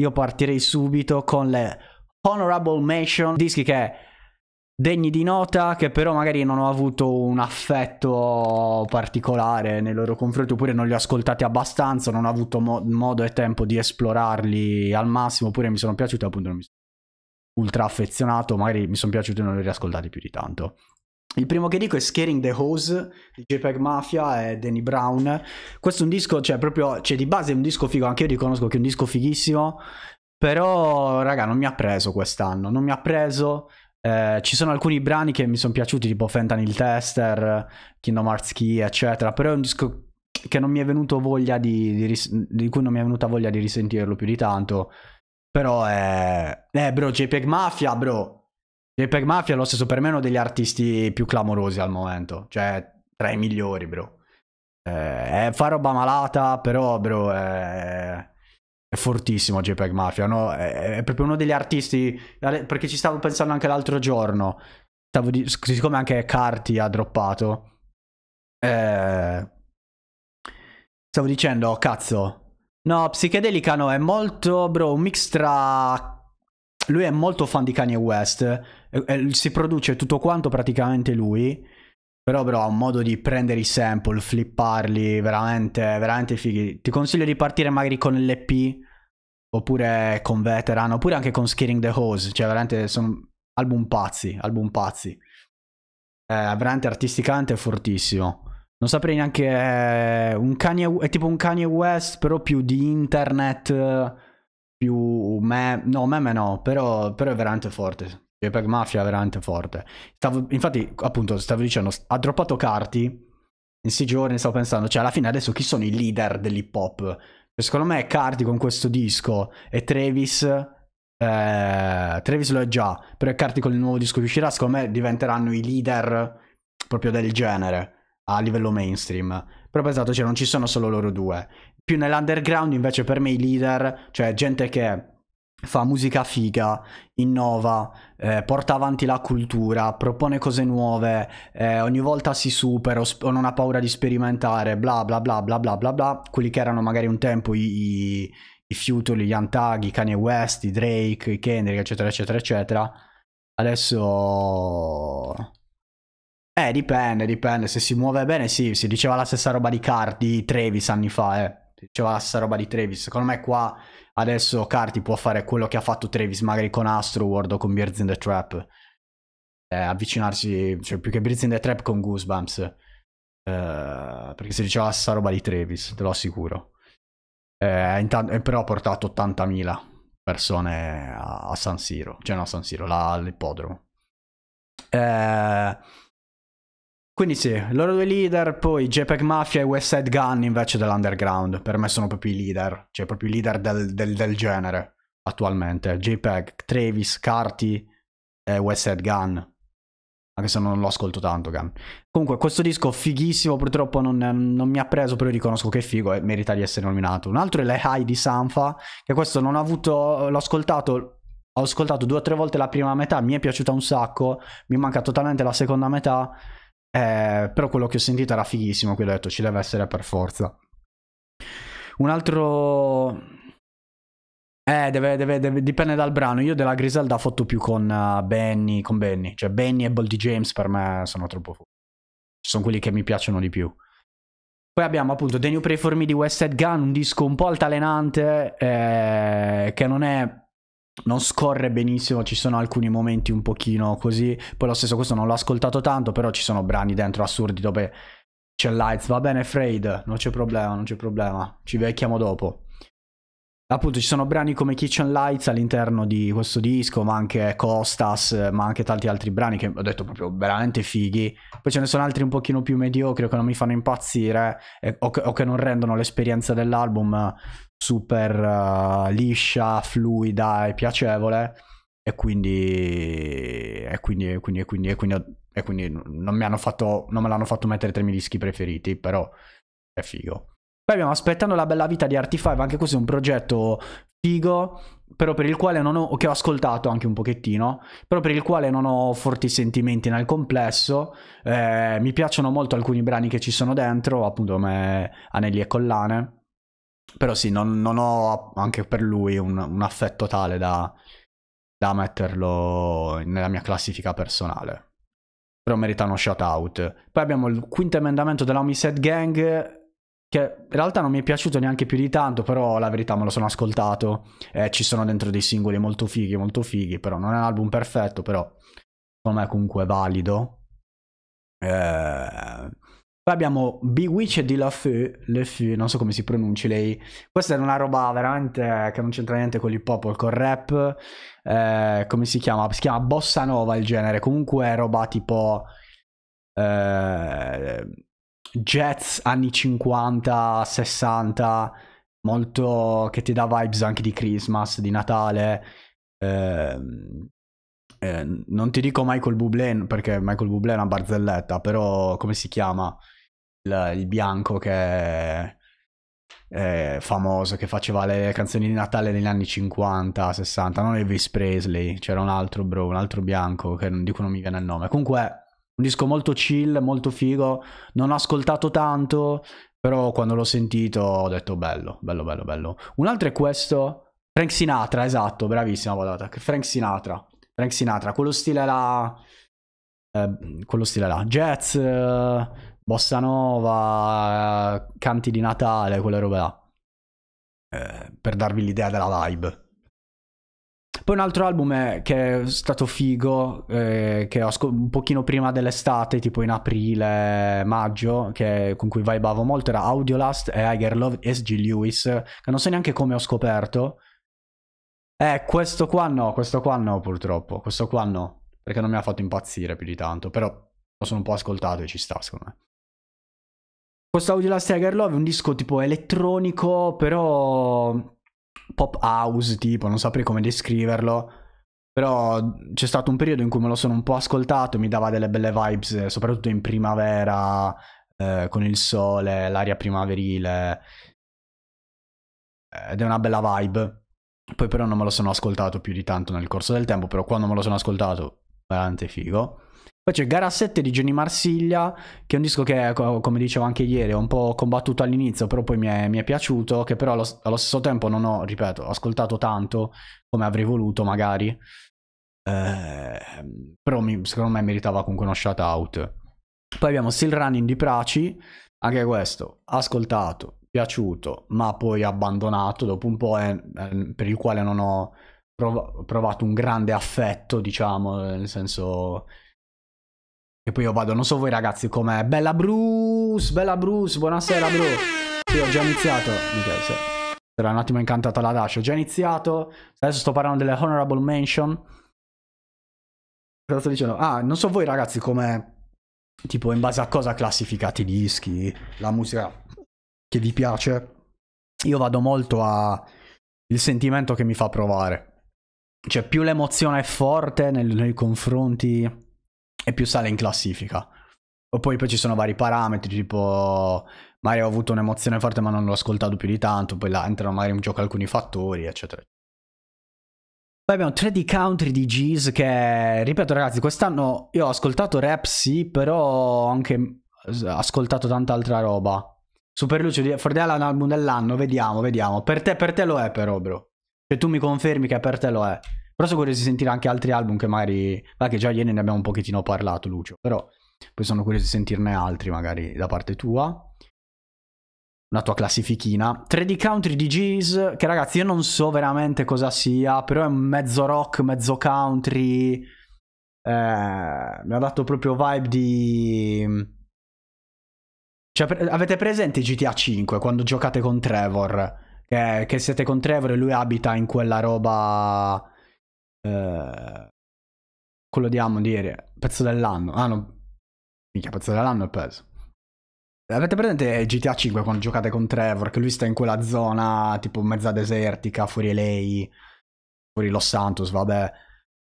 io partirei subito con le Honorable Mention, dischi che degni di nota che però magari non ho avuto un affetto particolare nei loro confronti oppure non li ho ascoltati abbastanza, non ho avuto mo- modo e tempo di esplorarli al massimo oppure mi sono piaciuti appunto non mi sono ultra affezionato, magari mi sono piaciuti e non li ho riascoltati più di tanto. Il primo che dico è Scaring the Hose di JPEG Mafia e Danny Brown. Questo è un disco, cioè proprio, cioè di base è un disco figo, anche io riconosco che è un disco fighissimo, però raga non mi ha preso quest'anno, non mi ha preso. Eh, ci sono alcuni brani che mi sono piaciuti, tipo Fentanyl Tester, Kingdom Hearts Key, eccetera. Però è un disco che non mi è venuto voglia di, di, ris- di cui non mi è venuta voglia di risentirlo più di tanto. Però è. Eh, bro, JPEG Mafia, bro. JPEG Mafia lo stesso per me uno degli artisti più clamorosi al momento. Cioè, tra i migliori, bro. Eh, fa roba malata, però, bro, è è fortissimo JPEG Mafia, no? È, è, proprio uno degli artisti. Perché ci stavo pensando anche l'altro giorno. Di, siccome anche Carti ha droppato. Eh, stavo dicendo, cazzo. No, Psichedelica no, è molto, bro, un mix tra. Lui è molto fan di Kanye West. E, e, si produce tutto quanto praticamente lui. Però, bro, ha un modo di prendere i sample, flipparli, veramente, veramente fighi. Ti consiglio di partire magari con l'EP, oppure con Veteran, oppure anche con Scaring the Hose. Cioè, veramente sono album pazzi, album pazzi. Eh, veramente artisticamente fortissimo. Non saprei neanche... Eh, un Kanye, è tipo un Kanye West, però più di internet, più... Me, no, meme no, però, però è veramente forte. JPEG Mafia veramente forte. Stavo, infatti, appunto, stavo dicendo, ha droppato Carti in questi giorni, stavo pensando, cioè alla fine adesso chi sono i leader dell'hip hop? Secondo me Carti con questo disco e Travis... Eh, Travis lo è già, però Carti con il nuovo disco che uscirà, secondo me diventeranno i leader proprio del genere a livello mainstream. Però pensato, cioè non ci sono solo loro due. Più nell'underground invece per me i leader, cioè gente che fa musica figa, innova, eh, porta avanti la cultura, propone cose nuove, eh, ogni volta si supera o, non ha paura di sperimentare, bla bla bla bla bla bla bla. Quelli che erano magari un tempo i, i, i Future, gli Antag, i Kanye West, i Drake, i Kendrick, eccetera, eccetera, eccetera. Adesso... Eh, dipende, dipende. Se si muove bene, sì, si diceva la stessa roba di Cardi, di Travis anni fa, eh. Diceva la stessa roba di Travis. Secondo me qua Adesso Carti può fare quello che ha fatto Travis magari con Astro World o con Beards in the Trap. Eh, avvicinarsi, cioè più che Beards in the Trap con Goosebumps. Eh, perché si diceva stessa roba di Travis, te lo assicuro. Eh, intanto, però ha portato 80.000 persone a, a, San Siro, cioè no a San Siro, là all'ippodromo. Eh, quindi sì, loro due leader, poi JPEG Mafia e West Side Gun invece dell'underground. Per me sono proprio i leader, cioè proprio i leader del, del, del genere attualmente. JPEG, Travis, Carti e West Side Gun. Anche se non lo ascolto tanto, Gun. Comunque, questo disco fighissimo, purtroppo non, non mi ha preso, però riconosco che è figo e merita di essere nominato. Un altro è Le High di Sanfa, che questo non ho avuto... L'ho ascoltato ho ascoltato due o tre volte la prima metà, mi è piaciuta un sacco, mi manca totalmente la seconda metà. Eh, però quello che ho sentito era fighissimo, quindi ho detto ci deve essere per forza. Un altro... Eh, deve, deve, deve, dipende dal brano. Io della Griselda fotto più con uh, Benny, con Benny. Cioè Benny e Boldy James per me sono troppo... Sono quelli che mi piacciono di più. Poi abbiamo appunto The New Pray For Me di West Gun, un disco un po' altalenante, eh, che non è non scorre benissimo, ci sono alcuni momenti un pochino così. Poi lo stesso, questo non l'ho ascoltato tanto, però ci sono brani dentro assurdi dove c'è Lights, va bene Freyd, non c'è problema, non c'è problema, ci vecchiamo dopo. Appunto ci sono brani come Kitchen Lights all'interno di questo disco, ma anche Costas, ma anche tanti altri brani che ho detto proprio veramente fighi. Poi ce ne sono altri un pochino più mediocri che non mi fanno impazzire eh, o, che, o, che, non rendono l'esperienza dell'album super uh, liscia, fluida e piacevole. E quindi, e quindi, e quindi, e quindi, e quindi, e quindi non, mi hanno fatto, non me l'hanno fatto mettere tra i miei dischi preferiti, però è figo. Poi abbiamo Aspettando la bella vita di Arty5, anche questo è un progetto figo, però per il quale non ho, che ho ascoltato anche un pochettino, però per il quale non ho forti sentimenti nel complesso. Eh, mi piacciono molto alcuni brani che ci sono dentro, appunto come Anelli e Collane. Però sì, non, non ho anche per lui un, un affetto tale da, da metterlo nella mia classifica personale però merita uno shout out. Poi abbiamo il quinto emendamento della Homicide Gang, che in realtà non mi è piaciuto neanche più di tanto, però la verità me lo sono ascoltato. Eh, ci sono dentro dei singoli molto fighi, molto fighi, però non è un album perfetto, però secondo me comunque valido. Eh, poi abbiamo Bewitched di La Feu, Le Feu, non so come si pronunci lei. Questa è una roba veramente che non c'entra niente con l'hip hop col rap. Eh, come si chiama? Si chiama Bossa Nova il genere. Comunque è roba tipo... Eh, jazz anni 50, 60, molto che ti dà vibes anche di Christmas, di Natale. Eh, eh, non ti dico Michael Bublé perché Michael Bublé è una barzelletta, però come si chiama? Il, il bianco che è, è, famoso, che faceva le canzoni di Natale negli anni 50, 60, non Elvis Presley, c'era un altro bro, un altro bianco che non dico non mi viene il nome. Comunque un disco molto chill, molto figo, non ho ascoltato tanto, però quando l'ho sentito ho detto bello, bello, bello, bello. Un altro è questo, Frank Sinatra, esatto, bravissima volata, Frank Sinatra. Frank Sinatra, quello stile là, eh, quello stile là, jazz, eh, bossa nova, eh, canti di Natale, quelle robe là, eh, per darvi l'idea della vibe. Poi un altro album è, che è stato figo, eh, che ho un pochino prima dell'estate, tipo in aprile, maggio, che, con cui vibavo molto, era Audiolast e Iger Love S.G. Lewis, che non so neanche come ho scoperto, eh, questo qua no, questo qua no purtroppo, questo qua no, perché non mi ha fatto impazzire più di tanto, però lo sono un po' ascoltato e ci sta secondo me. Questo Audio Last Tiger Love è un disco tipo elettronico, però pop house tipo, non saprei come descriverlo. Però c'è stato un periodo in cui me lo sono un po' ascoltato, mi dava delle belle vibes, soprattutto in primavera, eh, con il sole, l'aria primaverile. Ed è una bella vibe. Poi però non me lo sono ascoltato più di tanto nel corso del tempo, però quando me lo sono ascoltato, veramente figo. Poi c'è Gara 7 di Johnny Marsiglia, che è un disco che, come dicevo anche ieri, ho un po' combattuto all'inizio, però poi mi è, mi è piaciuto, che però allo, allo, stesso tempo non ho, ripeto, ascoltato tanto come avrei voluto magari. Eh, però mi, secondo me meritava comunque uno shout out. Poi abbiamo Still Running di Praci, anche questo, ascoltato, piaciuto, ma poi abbandonato dopo un po', eh, per il quale non ho prov- provato un grande affetto, diciamo, nel senso che poi io vado, non so voi ragazzi com'è, bella Bruce, bella Bruce, buonasera bro. Sì, ho già iniziato, Michele, sì. era un attimo incantata la dash, ho già iniziato, adesso sto parlando delle honorable mention. Cosa sto dicendo? Ah, non so voi ragazzi come tipo in base a cosa classificate i dischi, la musica che vi piace, io vado molto a il sentimento che mi fa provare. Cioè, più l'emozione è forte nel, nei confronti e più sale in classifica. O poi, poi ci sono vari parametri, tipo magari ho avuto un'emozione forte ma non l'ho ascoltato più di tanto, poi là entrano magari in gioco alcuni fattori, eccetera. Poi abbiamo 3D Country di Geese che, ripeto ragazzi, quest'anno io ho ascoltato rap sì, però ho anche ascoltato tanta altra roba. Super Lucio Fordella è l'album dell'anno, vediamo, vediamo. Per te, per te lo è però, bro. Se tu mi confermi che per te lo è. Però sono curioso di sentire anche altri album che magari... Va che già ieri ne abbiamo un pochettino parlato, Lucio. Però poi sono curioso di sentirne altri magari da parte tua. Una tua classifichina. 3D Country Geese, che ragazzi io non so veramente cosa sia, però è mezzo rock, mezzo country. Eh, mi ha dato proprio vibe di cioè, avete presente GTA 5 quando giocate con Trevor? Che, che, siete con Trevor e lui abita in quella roba. Eh, quello di Ammo di ieri. Pezzo dell'anno. Ah, no. Mica, pezzo dell'anno è peso. Avete presente GTA 5 quando giocate con Trevor? Che lui sta in quella zona tipo mezza desertica, fuori lei, fuori Los Santos, vabbè.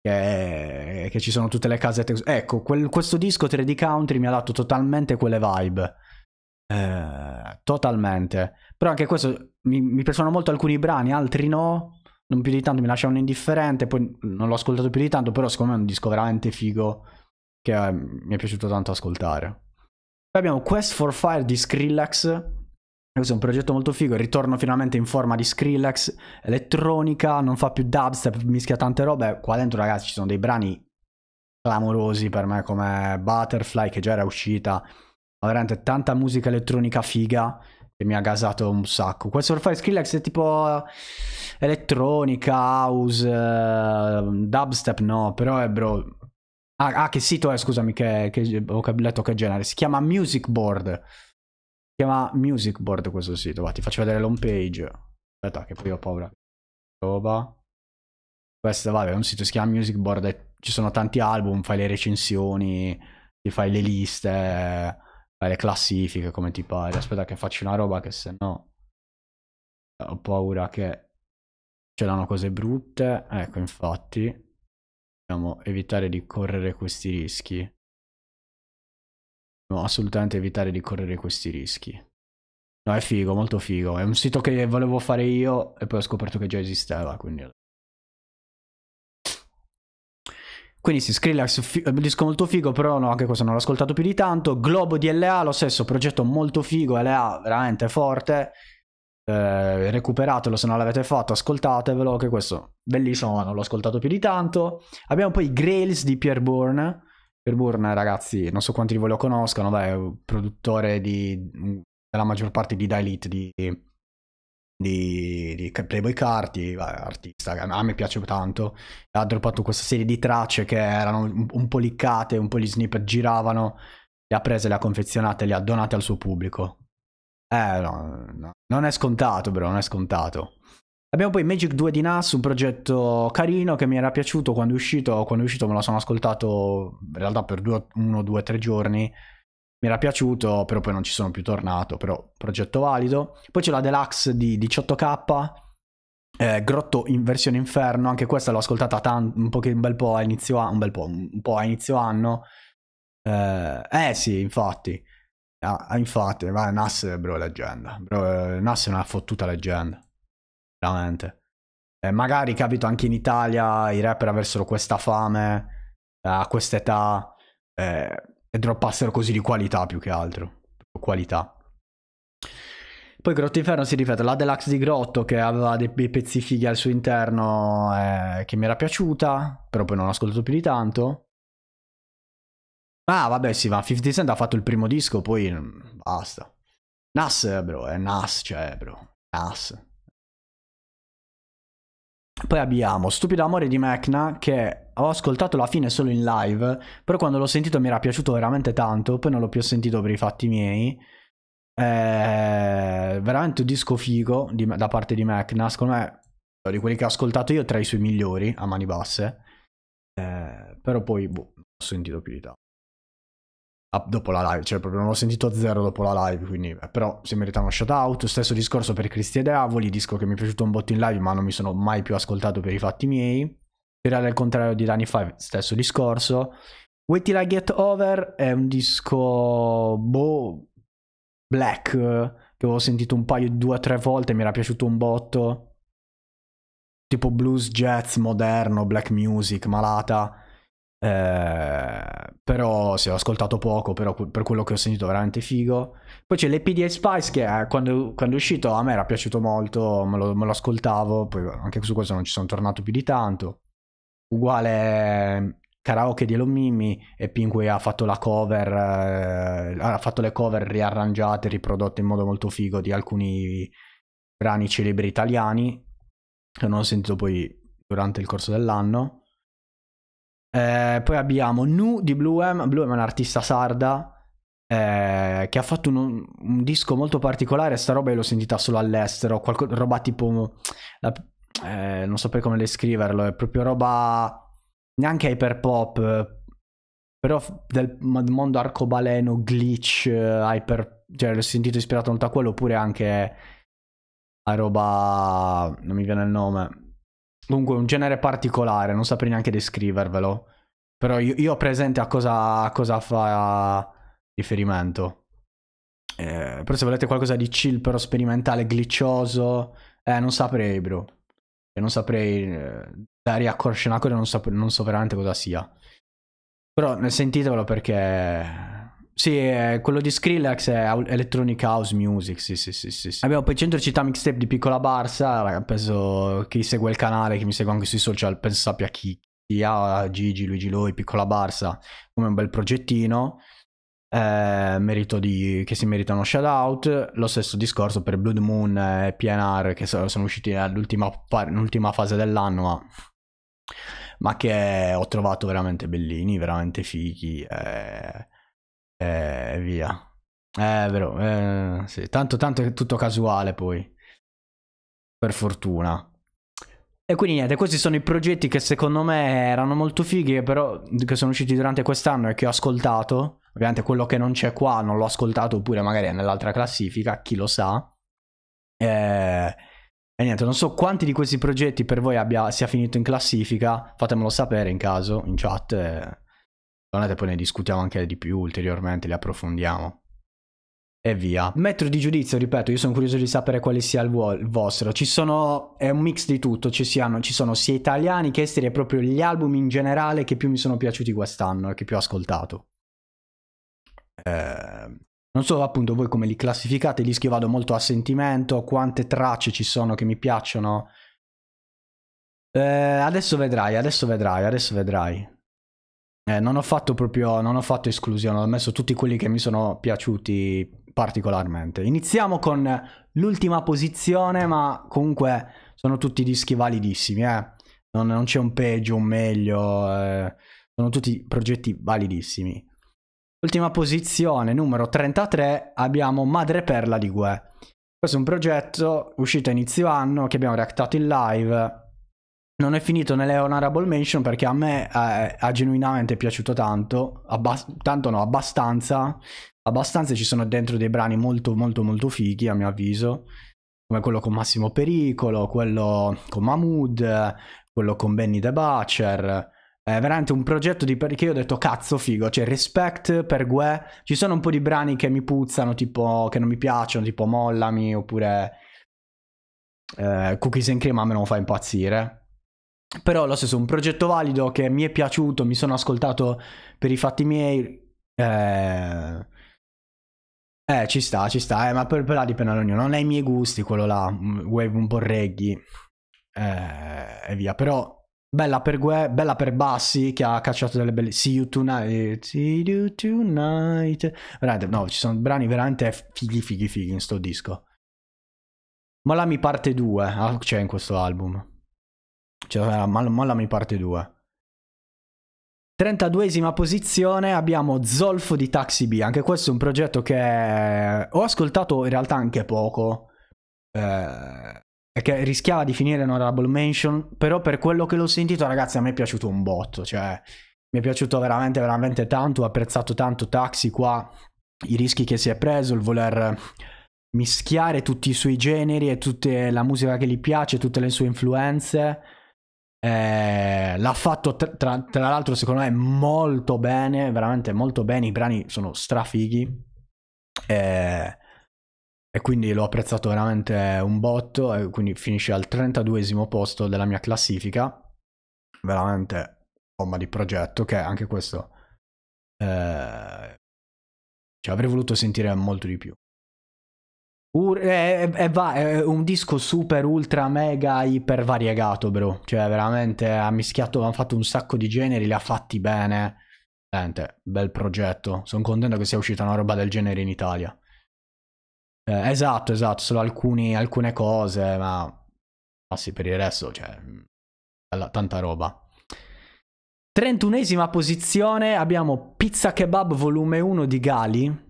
Che, che ci sono tutte le case. Ecco, quel, questo disco 3D Country mi ha dato totalmente quelle vibe. Eh, totalmente. Però anche questo mi, mi, piacciono molto alcuni brani, altri no. Non più di tanto, mi lasciano indifferente. Poi non l'ho ascoltato più di tanto, però secondo me è un disco veramente figo che eh, mi è piaciuto tanto ascoltare. Poi abbiamo Quest for Fire di Skrillex. Questo è un progetto molto figo, ritorno finalmente in forma di Skrillex, elettronica, non fa più dubstep, mischia tante robe. Qua dentro ragazzi ci sono dei brani clamorosi per me come Butterfly che già era uscita. Ma veramente tanta musica elettronica figa che mi ha gasato un sacco. Questo per fare Skrillex è tipo elettronica, house, uh, dubstep no, però è bro... Ah, ah, che sito è, scusami, che, che ho letto che genere. Si chiama Music Board. Si chiama Music Board questo sito. Va, ti faccio vedere l'home page. Aspetta, che poi ho paura. Roba. Questo, vabbè, è un sito si chiama Music Board. Ci sono tanti album, fai le recensioni, ti fai le liste, le classifiche come ti pare. Aspetta che faccio una roba che se no ho paura che ce l'hanno cose brutte. Ecco, infatti, dobbiamo evitare di correre questi rischi. No, assolutamente evitare di correre questi rischi. No, è figo, molto figo. È un sito che volevo fare io e poi ho scoperto che già esisteva, quindi... Quindi si Skrillex, un disco molto figo, però no, anche questo non l'ho ascoltato più di tanto. Globo di LA, lo stesso, progetto molto figo, LA veramente forte. Eh, recuperatelo se non l'avete fatto, ascoltatevelo, che questo bellissimo, ma non l'ho ascoltato più di tanto. Abbiamo poi Grails di Pierre Bourne per Burn, ragazzi, non so quanti di voi lo conoscano, beh, è un produttore di, della maggior parte di Dalit di, di, di Playboy Carti, artista, a me piace tanto. Ha droppato questa serie di tracce che erano un, un po' liccate, un po' gli snippet giravano, le ha prese, le ha confezionate, le ha donate al suo pubblico. Eh, no, no, non è scontato, bro, non è scontato. Abbiamo poi Magic 2 di NAS, un progetto carino che mi era piaciuto quando è uscito, quando è uscito me lo sono ascoltato in realtà per due, uno, due, tre giorni, mi era piaciuto, però poi non ci sono più tornato, però progetto valido. Poi c'è la Deluxe di 18k, eh, Grotto in versione inferno, anche questa l'ho ascoltata tanto, un, po un bel po' a inizio anno, un po', un po' a inizio anno. Eh, eh sì, infatti. Ah, infatti, vai, Nas, bro, leggenda. Bro, eh, Nas è una fottuta leggenda veramente. Eh, magari capito anche in Italia i rapper avessero questa fame eh, a questa età eh, e droppassero così di qualità più che altro. Qualità. Poi Grotto Inferno si ripete, la deluxe di Grotto che aveva dei, dei pezzi fighi al suo interno eh, che mi era piaciuta, però poi non ho ascoltato più di tanto. Ah, vabbè, sì, ma 50 Cent ha fatto il primo disco, poi basta. Nas, bro, è Nas, cioè, bro. Nas. Poi abbiamo Stupido Amore di Mechna che ho ascoltato alla fine solo in live, però quando l'ho sentito mi era piaciuto veramente tanto, poi non l'ho più sentito per i fatti miei. È veramente un disco figo di, da parte di Mechna, secondo me di quelli che ho ascoltato io tra i suoi migliori a mani basse. Eh, però poi boh, ho sentito più di tanto dopo la live, cioè proprio non l'ho sentito a zero dopo la live, quindi eh, però si merita uno shout out, stesso discorso per Cristi e Diavoli, disco che mi è piaciuto un botto in live ma non mi sono mai più ascoltato per i fatti miei, Seriale al contrario di Danny 5, stesso discorso, Wait Till I Get Over è un disco boh, black, che avevo sentito un paio, due o tre volte, mi era piaciuto un botto, tipo blues, jazz, moderno, black music, malata, eh, però sì, ho ascoltato poco, però per quello che ho sentito veramente figo. Poi c'è l'EPDA Spice che eh, quando, quando, è uscito a me era piaciuto molto, me lo, me lo, ascoltavo, poi anche su questo non ci sono tornato più di tanto. Uguale karaoke di Elon Mimi e Pinkway ha fatto la cover, eh, ha fatto le cover riarrangiate, riprodotte in modo molto figo di alcuni brani celebri italiani che non ho sentito poi durante il corso dell'anno. Eh, poi abbiamo Nu di Blue M. Blue M è un'artista sarda eh, che ha fatto un, un, disco molto particolare. Sta roba l'ho sentita solo all'estero. Qualco, roba tipo. La, eh, non so per come descriverlo. È proprio roba. Neanche hyper pop. Però del mondo arcobaleno, glitch, hyper. Cioè, l'ho sentito ispirato molto a quello. Oppure anche a roba. Non mi viene il nome Comunque un genere particolare, non saprei neanche descrivervelo. Però io, io ho presente a cosa, a cosa fa riferimento. Eh, però se volete qualcosa di chill però sperimentale, glitchoso, eh, non saprei, bro. E non saprei... Eh, Daria Korshenakore non, sap- non so veramente cosa sia. Però sentitevelo perché Sì, quello di Skrillex è Electronic House Music, sì, sì, sì, sì. Abbiamo poi 100 città mixtape di Piccola Barsa, penso chi segue il canale, chi mi segue anche sui social, penso sappia chi sia, Gigi, Luigi Loi, Piccola Barsa, come un bel progettino. Eh, merito di, che si merita uno shout out. Lo stesso discorso per Blood Moon e PNR che sono, sono usciti nell'ultima, fase dell'anno, ma, ma, che ho trovato veramente bellini, veramente fighi. Eh, e eh, via. Eh, è vero, eh, sì. tanto, tanto è tutto casuale poi. Per fortuna. E quindi niente, questi sono i progetti che secondo me erano molto fighi, però che sono usciti durante quest'anno e che ho ascoltato. Ovviamente quello che non c'è qua non l'ho ascoltato, oppure magari è nell'altra classifica, chi lo sa. Eh, e niente, non so quanti di questi progetti per voi abbia, sia finito in classifica, fatemelo sapere in caso, in chat. E poi ne discutiamo anche di più ulteriormente, li approfondiamo. E via. Metro di giudizio, ripeto, io sono curioso di sapere quale sia il, vo- il vostro. Ci sono, è un mix di tutto, ci, siano, ci sono sia italiani che esteri e proprio gli album in generale che più mi sono piaciuti quest'anno e che più ho ascoltato. Eh, non so appunto voi come li classificate, gli io vado molto a sentimento, quante tracce ci sono che mi piacciono. Eh, adesso vedrai, adesso vedrai, adesso vedrai. Eh, non ho fatto proprio, non ho fatto esclusione, ho messo tutti quelli che mi sono piaciuti particolarmente. Iniziamo con l'ultima posizione, ma comunque sono tutti dischi validissimi, eh. non, non, c'è un peggio, un meglio, eh. sono tutti progetti validissimi. Ultima posizione, numero 33, abbiamo Madre Perla di Gue. Questo è un progetto uscito a inizio anno che abbiamo reactato in live non è finito nelle honorable mention perché a me eh, ha genuinamente piaciuto tanto, tanto no, abbastanza, abbastanza ci sono dentro dei brani molto molto molto fighi a mio avviso, come quello con Massimo Pericolo, quello con Mahmood, quello con Benny The Butcher, è veramente un progetto di perché io ho detto cazzo figo, cioè respect per Gue, ci sono un po' di brani che mi puzzano, tipo che non mi piacciono, tipo Mollami oppure eh, Cookies and Cream a me non fa impazzire però lo stesso, un progetto valido che mi è piaciuto, mi sono ascoltato per i fatti miei. Eh, eh ci sta, ci sta, eh, ma per, per là dipende da ognuno. Non è i miei gusti quello là, mm, wave un po' reggae eh, e via. Però bella per Gue, bella per Bassi che ha cacciato delle belle See You Tonight, See You Tonight. Veramente, no, ci sono brani veramente fighi fighi fighi in sto disco. Ma la mi parte 2, ah, c'è in questo album. Cioè, mollami parte 2. 32esima posizione abbiamo Zolfo di Taxi B. Anche questo è un progetto che ho ascoltato in realtà anche poco. Eh, che rischiava di finire in honorable mention. Però per quello che l'ho sentito, ragazzi, a me è piaciuto un botto. Cioè, mi è piaciuto veramente, veramente tanto. Ho apprezzato tanto Taxi qua. I rischi che si è preso, il voler mischiare tutti i suoi generi e tutta la musica che gli piace, tutte le sue influenze eh, l'ha fatto tra, tra, tra, l'altro secondo me molto bene, veramente molto bene, i brani sono strafighi eh, e quindi l'ho apprezzato veramente un botto e quindi finisce al 32esimo posto della mia classifica, veramente bomba di progetto che anche questo eh, cioè, avrei voluto sentire molto di più. Ur- è, è, è, un disco super, ultra, mega, iper variegato, bro. Cioè, veramente ha mischiato, ha fatto un sacco di generi, li ha fatti bene. Veramente, bel progetto. Sono contento che sia uscita una roba del genere in Italia. Eh, esatto, esatto, solo alcuni, alcune cose, ma... Sì, per il resto, cioè... Bella, tanta roba. 31esima posizione abbiamo Pizza Kebab volume 1 di Gali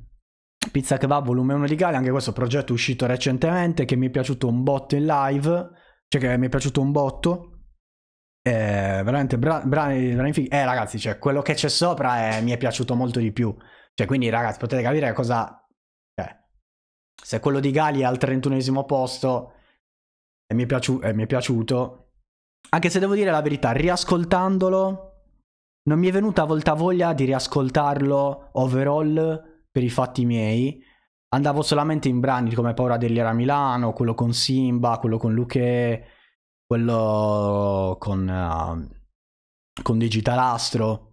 Pizza Kebab volume 1 di Gali, anche questo progetto è uscito recentemente che mi è piaciuto un botto in live, cioè che mi è piaciuto un botto. Eh, veramente bra- brani, fighi. Eh ragazzi, cioè quello che c'è sopra è, mi è piaciuto molto di più. Cioè quindi ragazzi potete capire cosa... Se quello di Gali è al 31esimo posto e mi, e mi è piaciuto, anche se devo dire la verità, riascoltandolo non mi è venuta volta voglia di riascoltarlo overall per i fatti miei, andavo solamente in brani come Paura degli Era Milano, quello con Simba, quello con Luche, quello con, uh, con Digitalastro.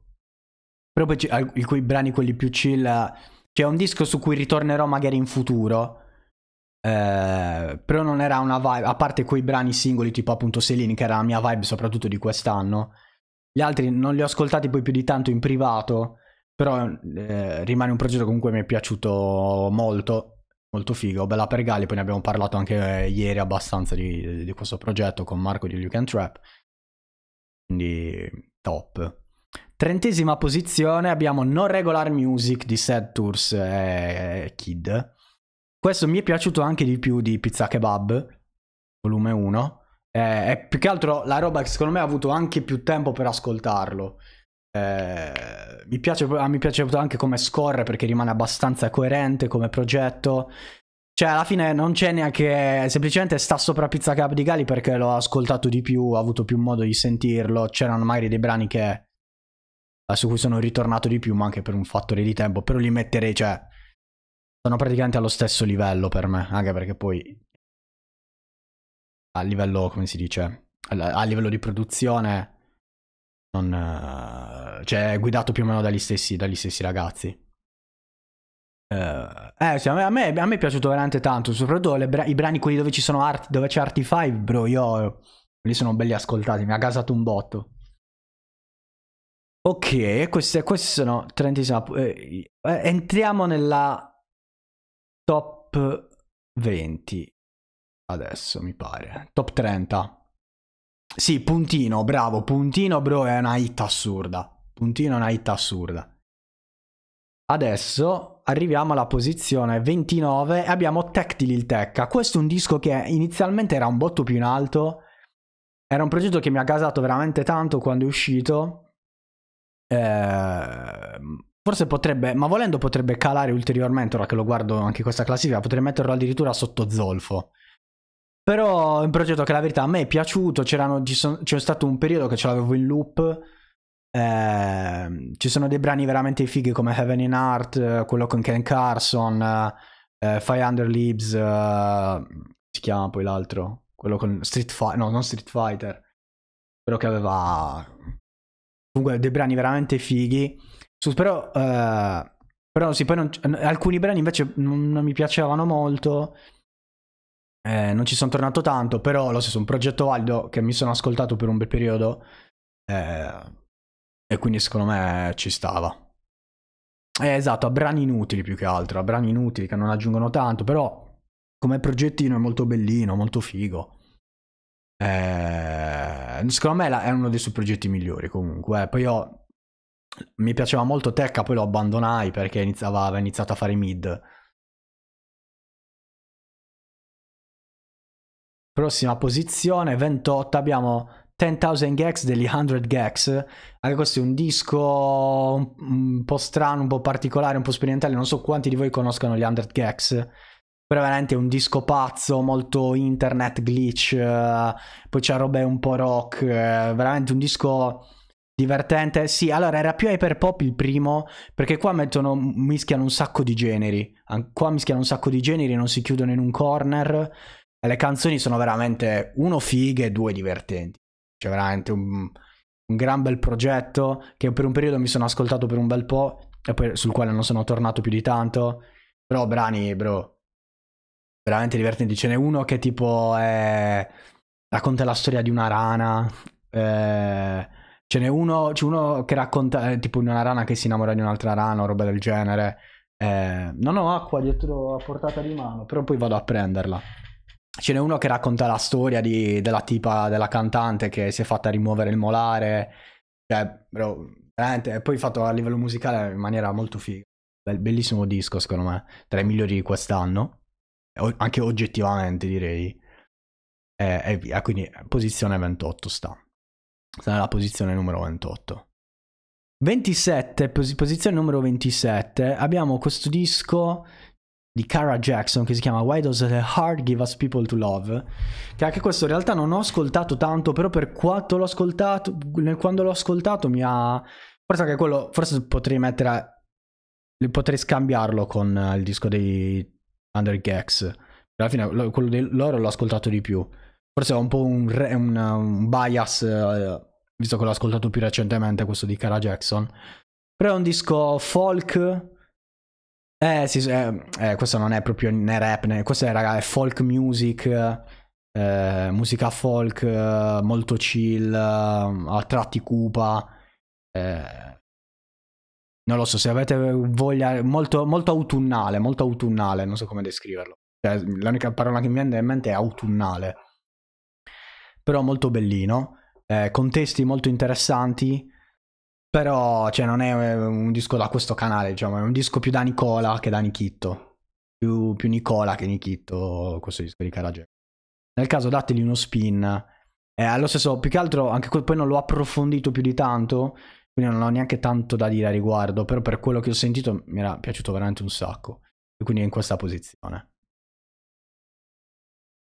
Poi i quei brani quelli più chill Cioè, è un disco su cui ritornerò magari in futuro. Eh, però non era una vibe, a parte quei brani singoli tipo appunto Selini, che era la mia vibe soprattutto di quest'anno. Gli altri non li ho ascoltati poi più di tanto in privato, però eh, rimane un progetto comunque mi è piaciuto molto, molto figo. Bella per Gali, poi ne abbiamo parlato anche ieri abbastanza di, di questo progetto con Marco di You Can Trap. Quindi top. Trentesima posizione abbiamo Non Regular Music di Sad Tours e Kid. Questo mi è piaciuto anche di più di Pizza Kebab, volume 1. Eh, e più che altro la roba che secondo me ha avuto anche più tempo per ascoltarlo. Eh, mi, piace, mi piace anche come scorre perché rimane abbastanza coerente come progetto. Cioè, alla fine non c'è neanche. Semplicemente sta sopra Pizza Cup di Gali perché l'ho ascoltato di più, ho avuto più modo di sentirlo. C'erano magari dei brani che. Eh, su cui sono ritornato di più, ma anche per un fattore di tempo. Però li metterei, cioè. Sono praticamente allo stesso livello per me. Anche perché poi. A livello, come si dice? A livello di produzione. Non. Eh, cioè, è guidato più o meno dagli stessi, dagli stessi ragazzi. Uh, eh, sì, a, me, a, me, è piaciuto veramente tanto, soprattutto bra- i brani quelli dove ci sono art, dove c'è Arty 5, bro, io li sono belli ascoltati, mi ha gasato un botto. Ok, queste, queste sono 30 eh, eh, entriamo nella top 20 adesso mi pare, top 30. Sì, puntino, bravo, puntino, bro, è una hit assurda. Puntino è una hit assurda. Adesso arriviamo alla posizione 29 e abbiamo Tech di Lil Tecca. Questo è un disco che inizialmente era un botto più in alto. Era un progetto che mi ha gasato veramente tanto quando è uscito. Eh, forse potrebbe, ma volendo potrebbe calare ulteriormente, ora che lo guardo anche questa classifica, potrei metterlo addirittura sotto Zolfo. Però è un progetto che la verità a me è piaciuto, c'è stato un periodo che ce l'avevo in loop eh, ci sono dei brani veramente fighi come Heaven in Art, quello con Ken Carson, eh, Fire Under Leaves, uh, si chiama poi l'altro, quello con Street Fighter, no, non Street Fighter, quello che aveva comunque dei brani veramente fighi. Su, però, uh, però sì, poi non, alcuni brani invece non, non mi piacevano molto. Eh, non ci sono tornato tanto, però lo stesso, un progetto valido che mi sono ascoltato per un bel periodo. Eh, e quindi secondo me ci stava. Eh, esatto, a brani inutili più che altro, a brani inutili che non aggiungono tanto, però come progettino è molto bellino, molto figo. Eh, secondo me è uno dei suoi progetti migliori comunque. Eh. Poi io mi piaceva molto Tecca, poi lo abbandonai perché iniziava, aveva iniziato a fare mid. Prossima posizione, 28, abbiamo 10.000 Gags degli 100 Gags. Anche questo è un disco un, po' strano, un po' particolare, un po' sperimentale. Non so quanti di voi conoscono gli 100 Gags. Però veramente è un disco pazzo, molto internet glitch. Uh, poi c'è robe un po' rock. Uh, veramente un disco divertente. Sì, allora era più hyper pop il primo. Perché qua mettono, mischiano un sacco di generi. Qua mischiano un sacco di generi, non si chiudono in un corner. E le canzoni sono veramente uno fighe e due divertenti. Cioè, veramente un, un gran bel progetto che per un periodo mi sono ascoltato per un bel po' e poi sul quale non sono tornato più di tanto. Però brani, bro, veramente divertenti. Ce n'è uno che tipo è... racconta la storia di una rana. Eh... Ce n'è uno, c'è uno che racconta eh, tipo una rana che si innamora di un'altra rana o roba del genere. Eh... non ho acqua dietro a portata di mano, però poi vado a prenderla. Ce n'è uno che racconta la storia di, della tipa, della cantante che si è fatta rimuovere il molare. Cioè, bro, veramente, poi fatto a livello musicale in maniera molto figa. bellissimo disco, secondo me. Tra i migliori di quest'anno. Anche oggettivamente, direi. E, e via. Quindi, posizione 28 sta. Sta nella posizione numero 28. 27, pos- posizione numero 27. Abbiamo questo disco di Cara Jackson che si chiama Why Does the Heart Give Us People to Love che anche questo in realtà non ho ascoltato tanto però per quanto l'ho ascoltato quando l'ho ascoltato mi ha forse anche quello forse potrei mettere potrei scambiarlo con il disco dei Under Gags alla fine quello di loro l'ho ascoltato di più. Forse ho un po' un, un, un bias eh, visto che l'ho ascoltato più recentemente questo di Cara Jackson. Però è un disco folk. Eh sì, eh, eh, questo non è proprio né rap, né, questo è, raga, è folk music, eh, musica folk molto chill, eh, a tratti cupa. Eh, non lo so, se avete voglia, molto, molto autunnale, molto autunnale, non so come descriverlo. Cioè, l'unica parola che mi viene in mente è autunnale. Però molto bellino, eh, con testi molto interessanti, però cioè, non è un disco da questo canale, diciamo, è un disco più da Nicola che da Nichitto. Più, più Nicola che Nichitto, questo disco di Caragione. Nel caso dategli uno spin. Eh, allo stesso, più che altro, anche poi non l'ho approfondito più di tanto, quindi non ho neanche tanto da dire a riguardo, però per quello che ho sentito mi era piaciuto veramente un sacco. E quindi è in questa posizione.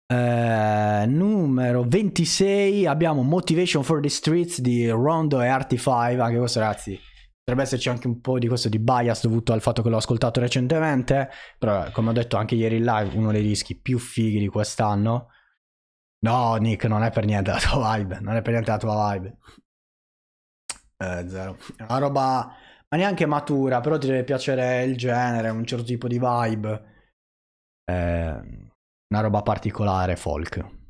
Eh, numero 26 abbiamo Motivation for the Streets di Rondo e Arty5. Anche questo, ragazzi, potrebbe esserci anche un po' di questo di bias dovuto al fatto che l'ho ascoltato recentemente. Però, come ho detto anche ieri in live, uno dei dischi più fighi di quest'anno. No, Nick, non è per niente la tua vibe. Non è per niente la tua vibe. Eh, zero. Una roba, ma neanche matura, però ti deve piacere il genere, un certo tipo di vibe. Eh, una roba particolare, folk.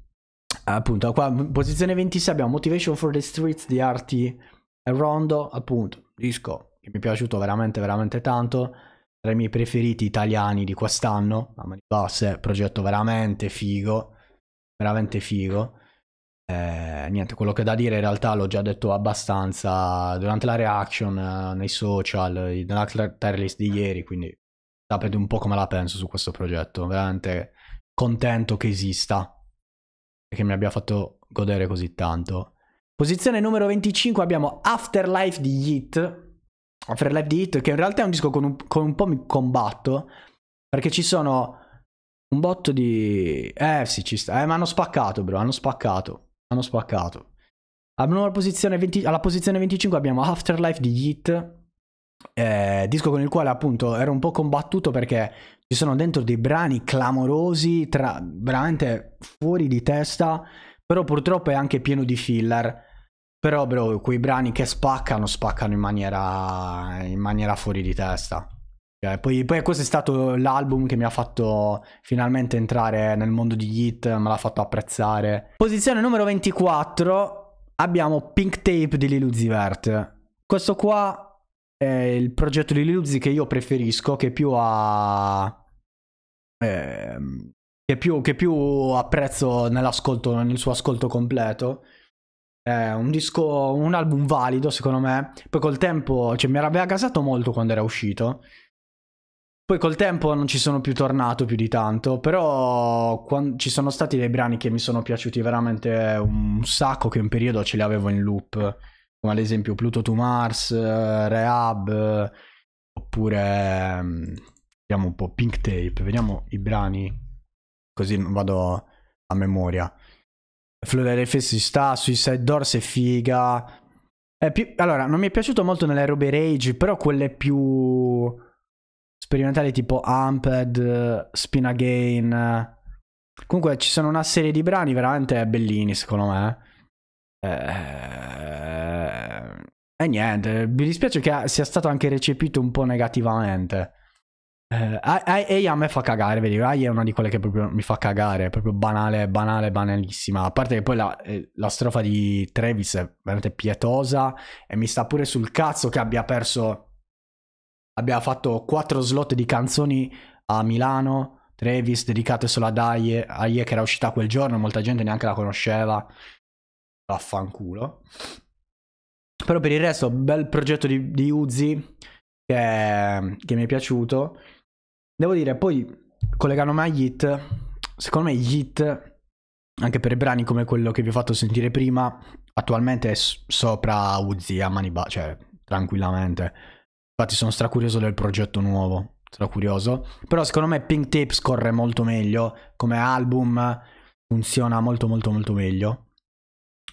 Appunto, qua posizione 26 abbiamo Motivation for the Streets di Arti e Rondo, appunto, disco che mi è piaciuto veramente, veramente tanto. Tra i miei preferiti italiani di quest'anno, a mani basse, progetto veramente figo, veramente figo. Eh, niente, quello che da dire in realtà l'ho già detto abbastanza durante la reaction, eh, nei social, nella tier list di ieri, quindi sapete un po' come la penso su questo progetto. Veramente contento che esista e che mi abbia fatto godere così tanto. Posizione numero 25 abbiamo Afterlife di Yeet. Afterlife di Yeet che in realtà è un disco con un, con un po' mi combatto perché ci sono un botto di... Eh sì ci sta, eh, ma hanno spaccato bro, hanno spaccato hanno spaccato. Posizione, 20, alla posizione 25 abbiamo Afterlife di Yeet, eh, disco con il quale appunto ero un po' combattuto perché ci sono dentro dei brani clamorosi, tra, veramente fuori di testa, però purtroppo è anche pieno di filler. Però bro, quei brani che spaccano, spaccano in maniera, in maniera fuori di testa. Okay, poi, poi, questo è stato l'album che mi ha fatto finalmente entrare nel mondo di Hit, me l'ha fatto apprezzare. Posizione numero 24 abbiamo Pink Tape di Lil Vert. Questo qua è il progetto di Lil Uzi che io preferisco, che più ha... Eh, che, più, che più apprezzo nell'ascolto, nel suo ascolto completo. È un disco, un album valido secondo me. Poi col tempo, cioè mi aveva gasato molto quando era uscito. Poi col tempo non ci sono più tornato più di tanto, però quando, ci sono stati dei brani che mi sono piaciuti veramente un sacco, che un periodo ce li avevo in loop, come ad esempio Pluto to Mars, Rehab, oppure mm, vediamo un po' Pink Tape, vediamo i brani, così vado a memoria. Florere Fest sta, Suicide Doors è figa. È più, allora, non mi è piaciuto molto nelle robe Rage, però quelle più sperimentali tipo Amped, Spin Again. Comunque ci sono una serie di brani veramente bellini secondo me. Eh, e niente, mi dispiace che sia stato anche recepito un po' negativamente. Eh, AI a me fa cagare, vedi, AI è una di quelle che proprio mi fa cagare, è proprio banale, banale, banalissima. A parte che poi la, eh, la strofa di Travis è veramente pietosa e mi sta pure sul cazzo che abbia perso abbiamo fatto quattro slot di canzoni a Milano. Travis dedicate solo ad Aie, Aie che era uscita quel giorno, molta gente neanche la conosceva. Vaffanculo. Però per il resto, bel progetto di, di Uzi che, che mi è piaciuto. Devo dire, poi collegandomi a Hit, secondo me Hit, anche per brani come quello che vi ho fatto sentire prima, attualmente è sopra Uzi a mani basse, cioè tranquillamente. Infatti sono stracurioso del progetto nuovo, stracurioso. Però secondo me Pink Tape scorre molto meglio, come album funziona molto molto molto meglio.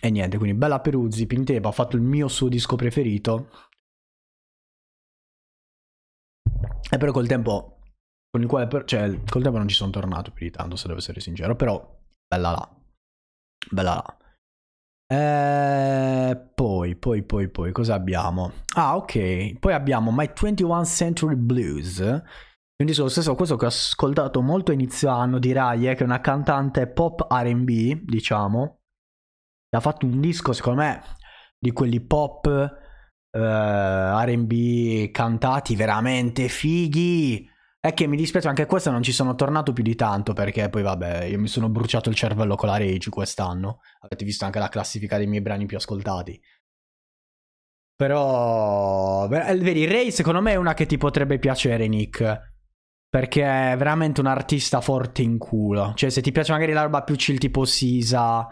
E niente, quindi bella Peruzzi, Pink Tape ha fatto il mio suo disco preferito. E però col tempo, con il quale, cioè col tempo non ci sono tornato più di tanto se devo essere sincero, però bella là. Bella là. Eh, poi, poi, poi, poi, cosa abbiamo? Ah, ok. Poi abbiamo My 21 Century Blues. Un disco lo stesso questo che ho ascoltato molto inizio anno di Rai, che è una cantante pop RB, diciamo. Ha fatto un disco, secondo me, di quelli pop eh, RB cantati veramente fighi. È che mi dispiace anche questo non ci sono tornato più di tanto perché poi vabbè io mi sono bruciato il cervello con la Rage quest'anno. Avete visto anche la classifica dei miei brani più ascoltati. Però, vedi, Ray secondo me è una che ti potrebbe piacere, Nick. Perché è veramente un artista forte in culo. Cioè, se ti piace magari la roba più chill tipo Sisa.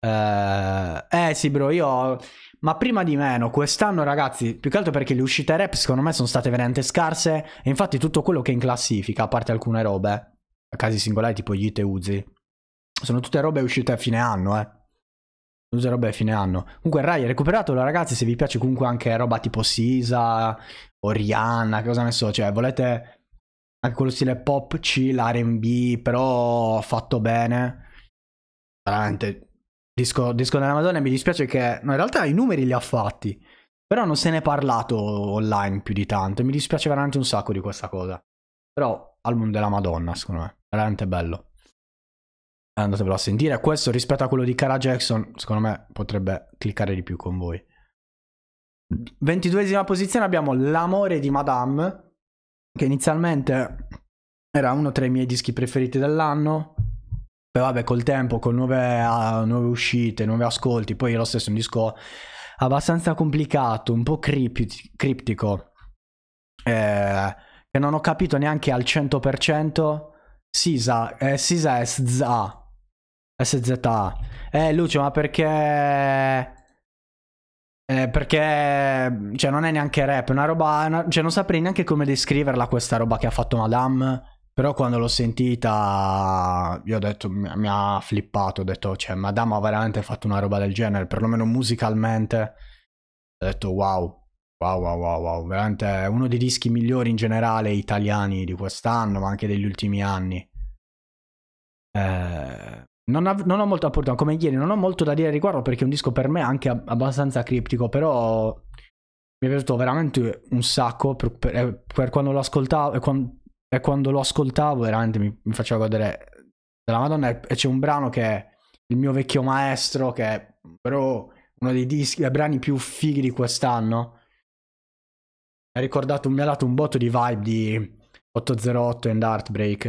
Eh, eh sì, bro, io. Ma prima di meno, quest'anno, ragazzi, più che altro perché le uscite rap, secondo me, sono state veramente scarse. E infatti, tutto quello che è in classifica, a parte alcune robe, a casi singolari tipo Yit e Uzi, sono tutte robe uscite a fine anno, eh. Usa roba a fine anno. Comunque, Rai, recuperatelo, ragazzi. Se vi piace comunque anche roba tipo Sisa o Rihanna, cosa ne so. Cioè, volete anche quello stile pop, chill, RB, però fatto bene. Veramente. Disco, disco della Madonna. Mi dispiace che. No, in realtà i numeri li ha fatti. Però non se ne è parlato online più di tanto. Mi dispiace veramente un sacco di questa cosa. Però, album della Madonna, secondo me. Veramente bello andatevelo a sentire. Questo rispetto a quello di Cara Jackson, secondo me potrebbe cliccare di più con voi. 22esima posizione abbiamo L'amore di Madame, che inizialmente era uno tra i miei dischi preferiti dell'anno. Poi vabbè, col tempo, con nuove, uh, nuove uscite, nuovi ascolti, poi lo stesso un disco abbastanza complicato, un po' cripti- criptico, eh, che non ho capito neanche al 100%. Sisa, eh, Sisa SZA, SZA. Eh, Lucio, ma perché... Eh, perché... Cioè, non è neanche rap, è una roba... Una... Cioè, non saprei neanche come descriverla questa roba che ha fatto Madame. Però quando l'ho sentita, io ho detto, mi, ha flippato, ho detto, cioè, Madame ha veramente fatto una roba del genere, perlomeno musicalmente. Ho detto, wow, Wow, wow, wow, wow, veramente uno dei dischi migliori in generale italiani di quest'anno, ma anche degli ultimi anni. Eh, non, ha, non, ho molto appunto, come ieri, non ho molto da dire a riguardo perché è un disco per me anche abbastanza criptico, però mi è piaciuto veramente un sacco per, per, eh, per quando lo ascoltavo e quando, e quando, lo ascoltavo veramente mi, mi faceva godere della Madonna e c'è un brano che è il mio vecchio maestro che è però uno dei dischi, dei brani più fighi di quest'anno. Mi ha ricordato, mi ha dato un botto di vibe di 808 and Heartbreak.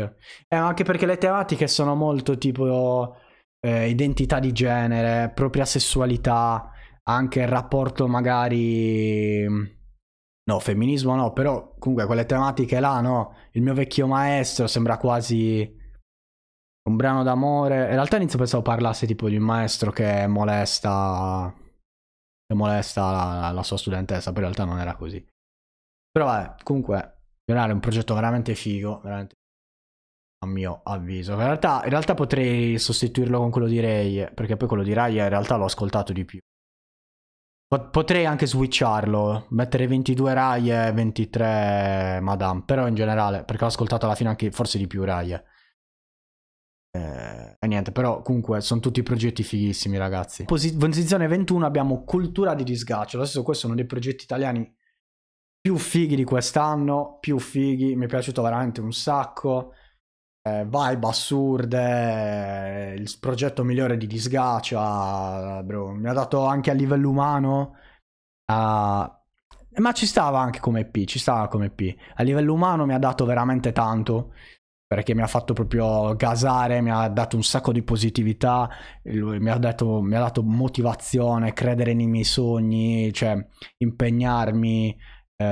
Eh, anche perché le tematiche sono molto tipo eh, identità di genere, propria sessualità, anche il rapporto magari... No, femminismo no, però comunque quelle tematiche là, no? Il mio vecchio maestro sembra quasi un brano d'amore. In realtà inizio pensavo parlasse tipo di un maestro che molesta... che molesta la, la sua studentessa, poi in realtà non era così. Però vabbè, comunque generale è un progetto veramente figo, veramente a mio avviso. In realtà, in realtà potrei sostituirlo con quello di Ray, perché poi quello di Ray in realtà l'ho ascoltato di più. Potrei anche switcharlo, mettere 22 Rai e 23 Madame, però in generale, perché l'ho ascoltato alla fine anche forse di più Rai. Eh, e niente, però comunque sono tutti progetti fighissimi ragazzi. Posizione 21 abbiamo Cultura di disgaccio, adesso questo è uno dei progetti italiani più fighi di quest'anno, più fighi, mi è piaciuto veramente un sacco. Eh, vibe assurde, il progetto migliore di Disgacia, bro, mi ha dato anche a livello umano. Uh, ma ci stava anche come EP, ci stava come EP. A livello umano mi ha dato veramente tanto perché mi ha fatto proprio gasare, mi ha dato un sacco di positività, mi ha, dato, mi ha dato motivazione, credere nei miei sogni, cioè impegnarmi, eh,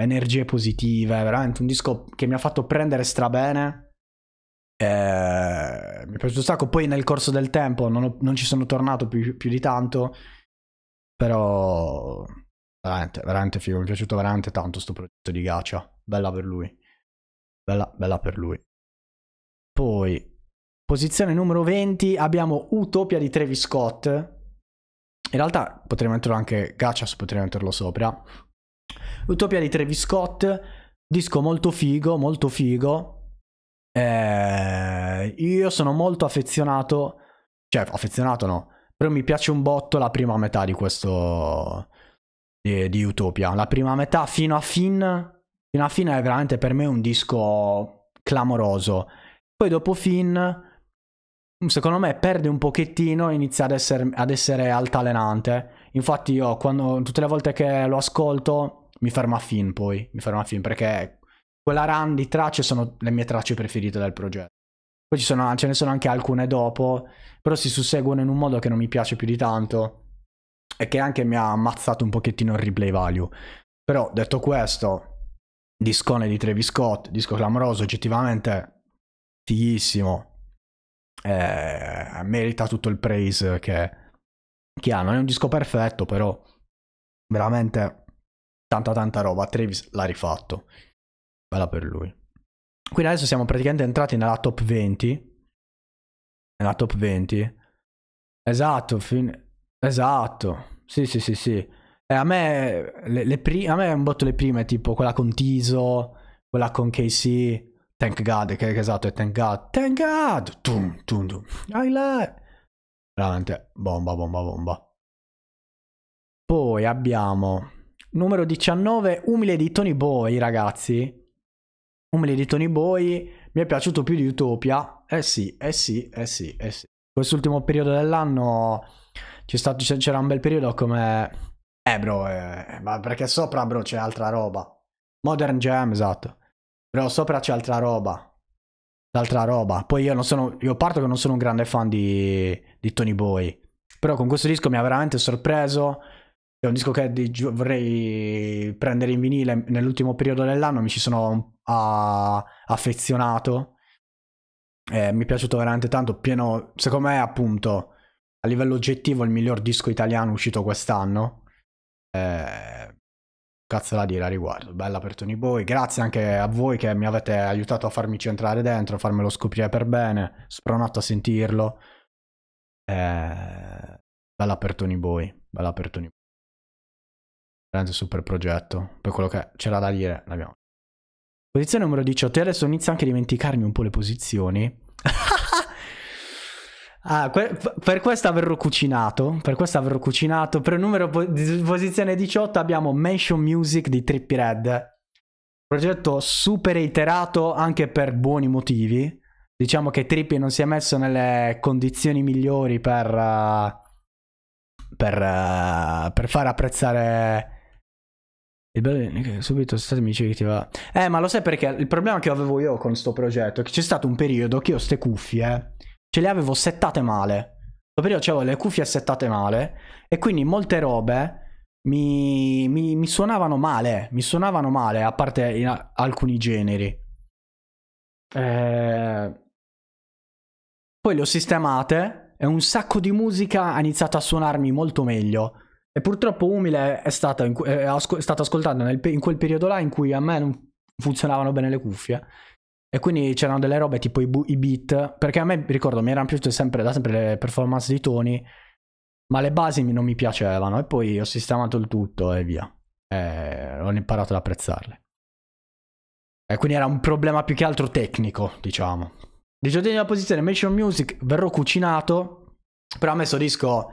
energie positive, veramente un disco che mi ha fatto prendere strabene. Eh, mi è piaciuto un sacco, poi nel corso del tempo non, ho, non ci sono tornato più, più, di tanto, però veramente, veramente figo, mi è piaciuto veramente tanto questo progetto di Gacia, bella per lui, bella, bella per lui. Poi, posizione numero 20, abbiamo Utopia di Travis Scott. In realtà potrei metterlo anche Gachas, potrei metterlo sopra. Utopia di Travis Scott, disco molto figo, molto figo. Eh, io sono molto affezionato, cioè affezionato no, però mi piace un botto la prima metà di questo di, di Utopia. La prima metà fino a Finn Fino alla fine è veramente per me un disco clamoroso. Poi dopo Finn, secondo me perde un pochettino e inizia ad essere, ad essere altalenante. Infatti io quando, tutte le volte che lo ascolto mi fermo a Finn poi, mi fermo a Finn perché quella run di tracce sono le mie tracce preferite del progetto. Poi sono, ce ne sono anche alcune dopo, però si susseguono in un modo che non mi piace più di tanto e che anche mi ha ammazzato un pochettino il replay value. Però detto questo, discone di Travis Scott, disco clamoroso, oggettivamente fighissimo. Eh, merita tutto il praise che, che ha. Non è un disco perfetto, però veramente tanta tanta roba. Travis l'ha rifatto. Bella per lui. Quindi adesso siamo praticamente entrati nella top 20. Nella top 20. Esatto, fin... esatto. Sì, sì, sì, sì. E a me, le, le pri- a me un botto le prime, tipo quella con Tiso, quella con KC. Thank God, che, che esatto, è Thank God. Thank God! Tum, tum, tum. I like. Veramente, bomba, bomba, bomba. Poi abbiamo numero 19, Umile di Tony Boy, ragazzi. Umile di Tony Boy mi è piaciuto più di Utopia. Eh sì, eh sì, eh sì, eh sì. Quest'ultimo periodo dell'anno c'era un bel periodo come... Eh bro, eh, ma perché sopra bro c'è altra roba. Modern Jam, esatto. Però sopra c'è altra roba. Altra roba. Poi io non sono... Io parto che non sono un grande fan di, di Tony Boy. Però con questo disco mi ha veramente sorpreso. È un disco che vorrei prendere in vinile nell'ultimo periodo dell'anno, mi ci sono uh, affezionato. Eh, mi è piaciuto veramente tanto, pieno, secondo me appunto a livello oggettivo il miglior disco italiano uscito quest'anno. Eh, cazzo da dire a riguardo, bella per Tony Boy, grazie anche a voi che mi avete aiutato a farmi centrare dentro, a farmelo scoprire per bene, spronato a sentirlo. Eh, bella per Tony Boy, bella per Tony Boy veramente super progetto. Per quello che c'era da dire, l'abbiamo. Posizione numero 18. E adesso inizio anche a dimenticarmi un po' le posizioni. ah, per questo averlo cucinato. Per questo averlo cucinato. Per numero di posizione 18 abbiamo Mansion Music di Trippy Red. Progetto super iterato anche per buoni motivi. Diciamo che Trippy non si è messo nelle condizioni migliori per, uh, per, uh, per far apprezzare il bello subito state mi dicevi che ti va. Eh, ma lo sai perché? Il problema che avevo io con sto progetto è che c'è stato un periodo che io ste cuffie ce le avevo settate male. Questo periodo avevo le cuffie settate male e quindi molte robe mi, mi, mi suonavano male. Mi suonavano male, a parte a- alcuni generi. Eh... Poi le ho sistemate e un sacco di musica ha iniziato a suonarmi molto meglio. E purtroppo Umile è stato, in, è asco, è stato ascoltato nel, in quel periodo là in cui a me non funzionavano bene le cuffie. E quindi c'erano delle robe tipo i, i beat. Perché a me, ricordo, mi erano piaciute sempre, da sempre le performance di Tony. Ma le basi non mi piacevano. E poi ho sistemato il tutto e via. E ho imparato ad apprezzarle. E quindi era un problema più che altro tecnico, diciamo. Diciottesima posizione, Mission Music, verrò cucinato. Però ha messo disco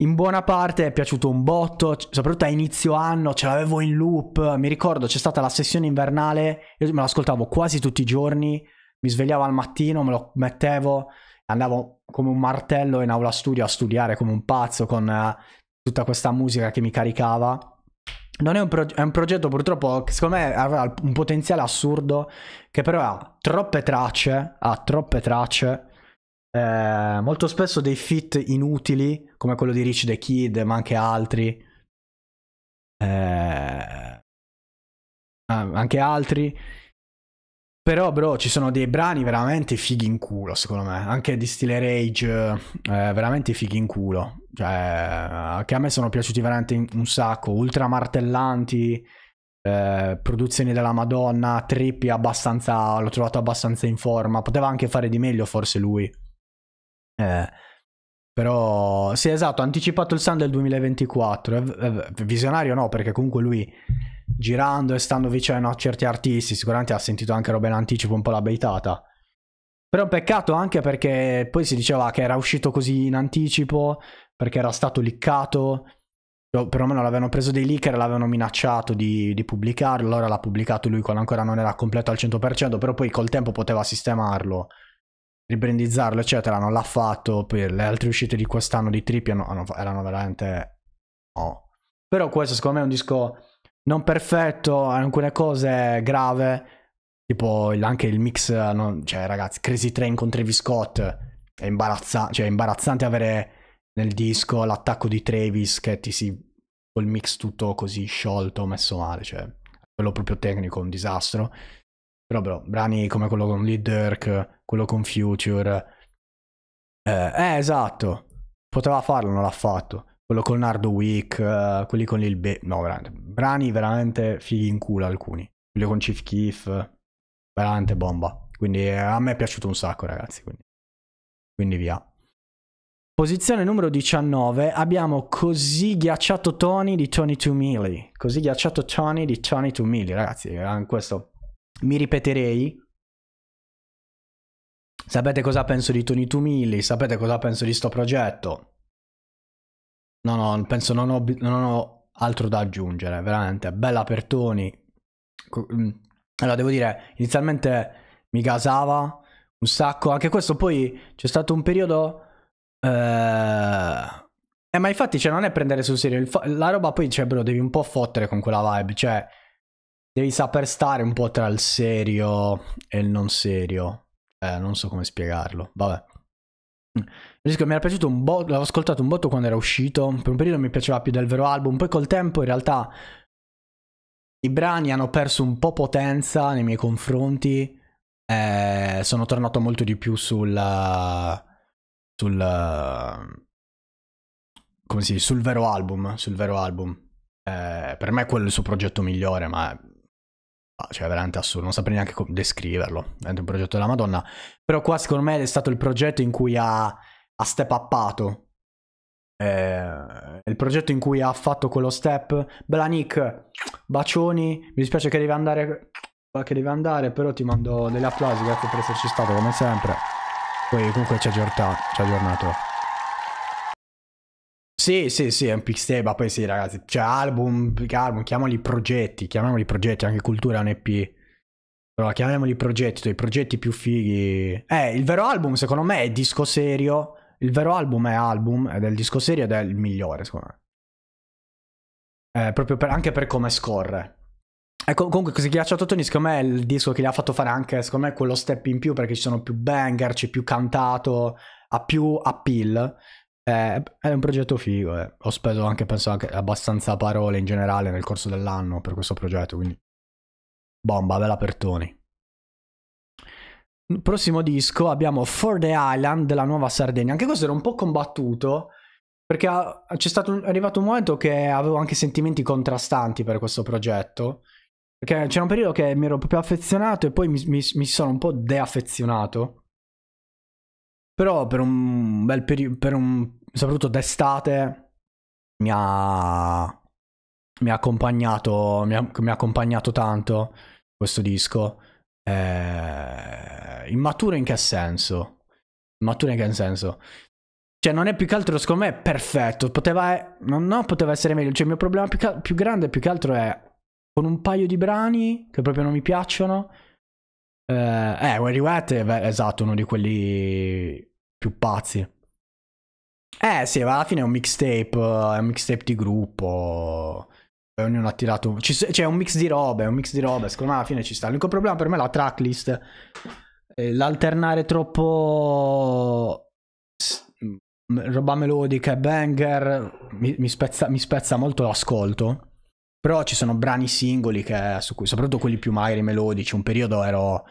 in buona parte è piaciuto un botto, soprattutto a inizio anno, ce l'avevo in loop, mi ricordo c'è stata la sessione invernale, io me l'ascoltavo quasi tutti i giorni, mi svegliavo al mattino, me lo mettevo, andavo come un martello in aula studio a studiare come un pazzo con uh, tutta questa musica che mi caricava. Non è un, pro- è un progetto purtroppo che secondo me aveva un potenziale assurdo, che però ha troppe tracce, ha troppe tracce eh, molto spesso dei fit inutili, come quello di Rich the Kid, ma anche altri. Eh, anche altri. Però, bro, ci sono dei brani veramente fighi in culo, secondo me. Anche di stile Rage, eh, veramente fighi in culo. Cioè, che a me sono piaciuti veramente un sacco. Ultra martellanti, eh, produzioni della Madonna, Trippi abbastanza... L'ho trovato abbastanza in forma. Poteva anche fare di meglio, forse lui. Eh, però, sì, esatto, ha anticipato il Sun del 2024. Eh, visionario no, perché comunque lui girando e stando vicino a certi artisti, sicuramente ha sentito anche roba in anticipo un po' la baitata. Però un peccato anche perché poi si diceva che era uscito così in anticipo, perché era stato liccato. perlomeno l'avevano preso dei leaker, l'avevano minacciato di, di pubblicarlo, allora l'ha pubblicato lui quando ancora non era completo al 100%, però poi col tempo poteva sistemarlo, ribrandizzarlo, eccetera, non l'ha fatto, per le altre uscite di quest'anno di Trippi erano veramente... Oh. Però questo secondo me è un disco non perfetto, alcune cose grave, tipo anche il mix, no, cioè ragazzi, Crazy Train con Travis Scott, è, imbarazza- cioè, è imbarazzante avere nel disco l'attacco di Travis che ti si col mix tutto così sciolto, messo male, cioè quello proprio tecnico, un disastro. Però bro, brani come quello con Lil Durk, quello con Future. Eh, eh, esatto. Poteva farlo, non l'ha fatto. Quello con Nardo Week, uh, quelli con Lil B. No, veramente. Brani veramente fighi in culo alcuni. Quelli con Chief Keef. Veramente bomba. Quindi eh, a me è piaciuto un sacco, ragazzi. Quindi, quindi via. Posizione numero 19 abbiamo Così ghiacciato Tony di Tony Tumili. Così ghiacciato Tony di Tony Tumili, ragazzi, eh, questo mi ripeterei. Sapete cosa penso di Tony Tumili? Sapete cosa penso di sto progetto? No, no, penso non ho, non ho altro da aggiungere, veramente. Bella per Tony. Mm, allora, devo dire, inizialmente mi gasava un sacco. Anche questo poi c'è stato un periodo Uh, eh, ma infatti, cioè, non è prendere sul serio. La roba poi, cioè, bro, devi un po' fottere con quella vibe. Cioè, devi saper stare un po' tra il serio e il non serio. Eh, non so come spiegarlo. Vabbè. Disco mi era piaciuto un botto, l'avevo ascoltato un botto quando era uscito. Per un periodo mi piaceva più del vero album. Poi col tempo, in realtà, i brani hanno perso un po' potenza nei miei confronti. Eh, sono tornato molto di più sul sul, come si dice, sul vero album, sul vero album. Eh, per me quello è il suo progetto migliore, ma ah, cioè, veramente assurdo, non saprei neanche descriverlo. È un progetto della Madonna. Però qua secondo me è stato il progetto in cui ha, ha step uppato. Eh, il progetto in cui ha fatto quello step. Bella Nick, bacioni. Mi dispiace che devi andare. Che devi andare, però ti mando degli applausi. Grazie per esserci stato come sempre. Poi comunque ci ha aggiornato. Sì, sì, sì, è un pixtape, ma poi sì, ragazzi. Cioè, album, album, chiamali progetti, chiamiamoli progetti, anche cultura è un EP. Però chiamiamoli progetti, cioè, i progetti più fighi. Eh, il vero album, secondo me, è disco serio. Il vero album è album, ed è il disco serio ed è il migliore, secondo me. Eh, proprio per, anche per come scorre. Ecco, comunque così Ghiacciato Tony secondo me è il disco che gli ha fatto fare anche, secondo me, quello step in più perché ci sono più banger, c'è più cantato, ha più appeal. Eh, è un progetto figo, eh. ho speso anche, penso, anche abbastanza parole in generale nel corso dell'anno per questo progetto, quindi bomba, bella per Tony. Prossimo disco abbiamo For the Island della Nuova Sardegna. Anche questo era un po' combattuto perché c'è stato, è arrivato un momento che avevo anche sentimenti contrastanti per questo progetto. Perché c'era un periodo che mi ero proprio affezionato e poi mi, mi, mi sono un po' deaffezionato. Però per un bel periodo, per un, soprattutto d'estate, mi ha, mi ha accompagnato, mi ha, mi ha accompagnato tanto questo disco. Eh, immaturo in che senso? Immaturo in che senso? Cioè, non è più che altro, secondo me, perfetto. Poteva, non, non poteva essere meglio. Cioè, il mio problema più, più grande, più che altro, è con un paio di brani che proprio non mi piacciono. Eh, eh Wet è esatto, uno di quelli più pazzi. Eh sì, alla fine è un mixtape, è un mixtape di gruppo. E ognuno ha tirato... C'è cioè, un mix di robe, un mix di robe, secondo me alla fine ci sta. L'unico problema per me è la tracklist. L'alternare troppo roba melodica e banger mi, mi, spezza, mi spezza molto l'ascolto. Però ci sono brani singoli che, su cui, soprattutto quelli più magari melodici, un periodo ero...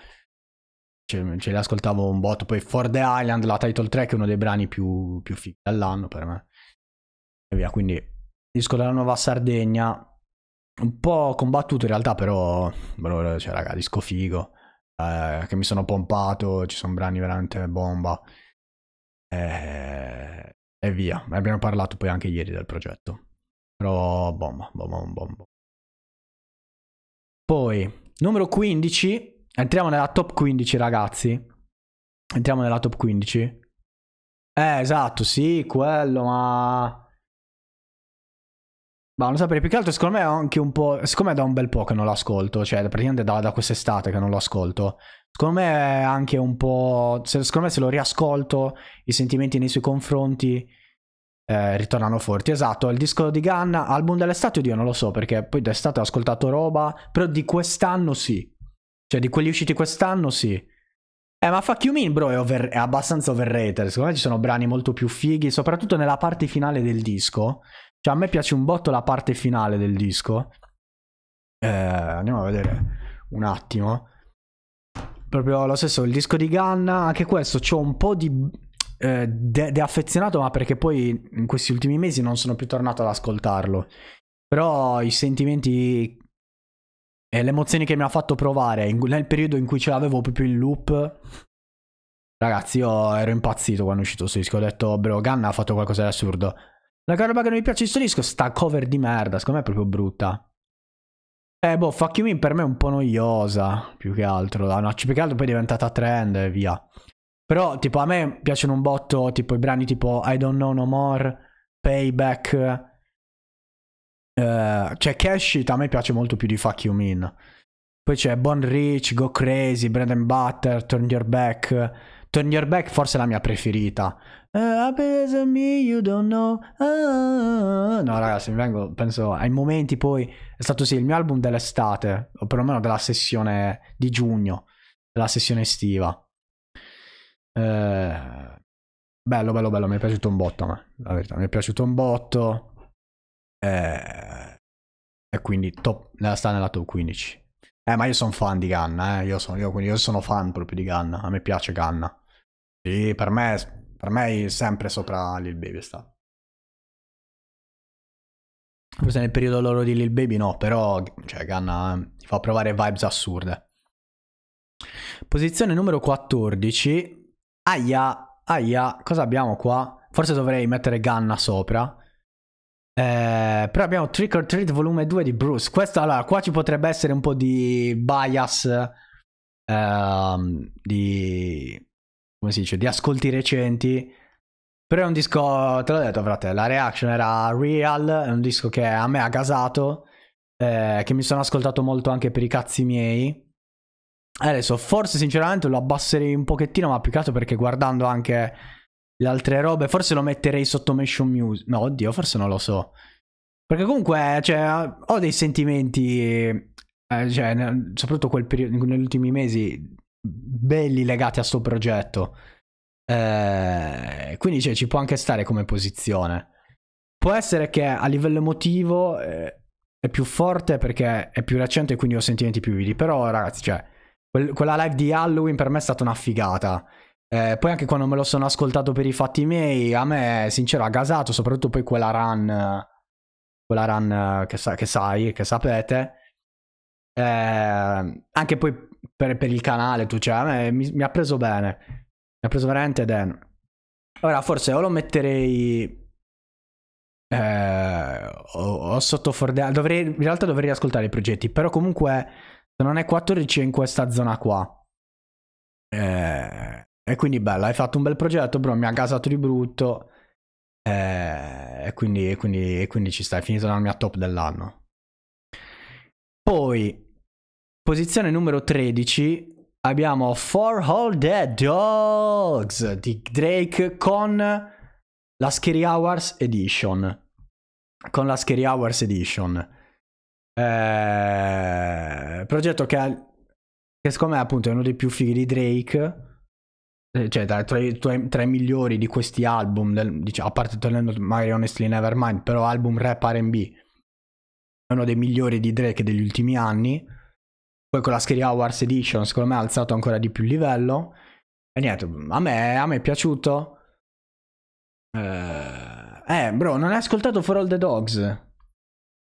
Ce, ce li ascoltavo un botto. Poi For the Island, la title track, è uno dei brani più, più fighi dell'anno per me. E via, quindi disco della Nuova Sardegna. Un po' combattuto in realtà, però... Cioè, raga, disco figo. Eh, che mi sono pompato, ci sono brani veramente bomba. Eh, e via. Abbiamo parlato poi anche ieri del progetto. Però bomba, bomba, bomba. Poi, numero 15. Entriamo nella top 15, ragazzi. Entriamo nella top 15. Eh, esatto, sì, quello, ma... Ma non saprei, più che altro secondo me è anche un po'... Siccome è da un bel po' che non lo ascolto, cioè praticamente da, da quest'estate che non lo ascolto, secondo me è anche un po'... Se, secondo me se lo riascolto, i sentimenti nei suoi confronti eh, ritornano forti. Esatto, il disco di Ganna, album dell'estate, oddio non lo so, perché poi d'estate ho ascoltato roba, però di quest'anno sì. Cioè di quelli usciti quest'anno sì. Eh, ma Fuck You Mean, bro, è, over- è abbastanza overrated. Secondo me ci sono brani molto più fighi, soprattutto nella parte finale del disco. Cioè, a me piace un botto la parte finale del disco. Eh, andiamo a vedere un attimo. Proprio lo stesso, il disco di Ganna, anche questo, c'ho un po' di... Eh, de, de affezionato, ma perché poi in questi ultimi mesi non sono più tornato ad ascoltarlo. Però i sentimenti e le emozioni che mi ha fatto provare in, nel periodo in cui ce l'avevo proprio in loop. Ragazzi, io ero impazzito quando è uscito questo disco. Ho detto, bro, Ganna ha fatto qualcosa di assurdo. La roba che non mi piace di questo disco sta cover di merda, secondo me è proprio brutta. Eh, boh, Fuck You Me per me è un po' noiosa, più che altro. Ah, no, più che altro poi è diventata trend e via. Però, tipo, a me piacciono un botto, tipo, i brani tipo I Don't Know No More, Payback. Uh, cioè, Cash a me piace molto più di Fuck You Mean. Poi c'è Bon Rich, Go Crazy, Bread and Butter, Turn Your Back. Turn Your Back forse è la mia preferita. Uh, me, you don't know. Uh, no, ragazzi, mi vengo, penso ai momenti poi. È stato sì il mio album dell'estate, o perlomeno della sessione di giugno, della sessione estiva. Uh, bello, bello, bello, mi è piaciuto un botto. Ma, la verità, mi è piaciuto un botto. Eh, e quindi top, sta nella top 15. Eh, ma io sono fan di Ganna, eh. Io sono, io, io sono fan proprio di Ganna. A me piace Ganna. Sì, per me per me è sempre sopra Lil Baby sta. Forse nel periodo loro di Lil Baby no, però cioè Ganna ti fa provare vibes assurde. Posizione numero 14. Aia, aia, cosa abbiamo qua? Forse dovrei mettere Ganna sopra. Eh, però abbiamo Trick or Treat volume 2 di Bruce. Questo, allora, qua ci potrebbe essere un po' di bias ehm, di come si dice, di ascolti recenti. Però è un disco, te l'ho detto frate, la reaction era real, è un disco che a me ha gasato, eh, che mi sono ascoltato molto anche per i cazzi miei. Adesso forse sinceramente lo abbasserei un pochettino, ma più che altro perché guardando anche le altre robe, forse lo metterei sotto Motion Music. No, oddio, forse non lo so. Perché comunque, cioè, ho dei sentimenti, eh, cioè, soprattutto quel periodo, negli ultimi mesi, belli legati a sto progetto. Eh, quindi cioè, ci può anche stare come posizione. Può essere che a livello emotivo eh, è più forte perché è più recente e quindi ho sentimenti più vidi. Però ragazzi, cioè, quel, quella live di Halloween per me è stata una figata. Eh, poi anche quando me lo sono ascoltato per i fatti miei, a me sincero ha gasato, soprattutto poi quella run, quella run che, sa, che sai, che sapete. Eh, anche poi per, per, il canale, tu, cioè, a me mi, mi, ha preso bene. Mi ha preso veramente bene. Ora, forse o lo metterei... Eh, o, o sotto Fordale. Dovrei, in realtà dovrei ascoltare i progetti, però comunque se non è 14 è in questa zona qua. Eh, e quindi bella, hai fatto un bel progetto, bro, mi ha gasato di brutto. Eh, e, quindi, e, quindi, e quindi ci sta, è finito nella mia top dell'anno. Poi Posizione numero 13 abbiamo For All Dead Dogs di Drake con la Scary Hours Edition. Con la Scary Hours Edition. Eh, progetto che, che secondo me appunto è uno dei più fighi di Drake. Eh, cioè tra, tra, tra, i migliori di questi album, del, diciamo, a parte togliendo magari Honestly Nevermind, però album rap RB. È uno dei migliori di Drake degli ultimi anni poi con la Scary Hours Edition, secondo me ha alzato ancora di più il livello. E niente, a me, a me è piaciuto. Eh, eh, bro, non hai ascoltato For All the Dogs?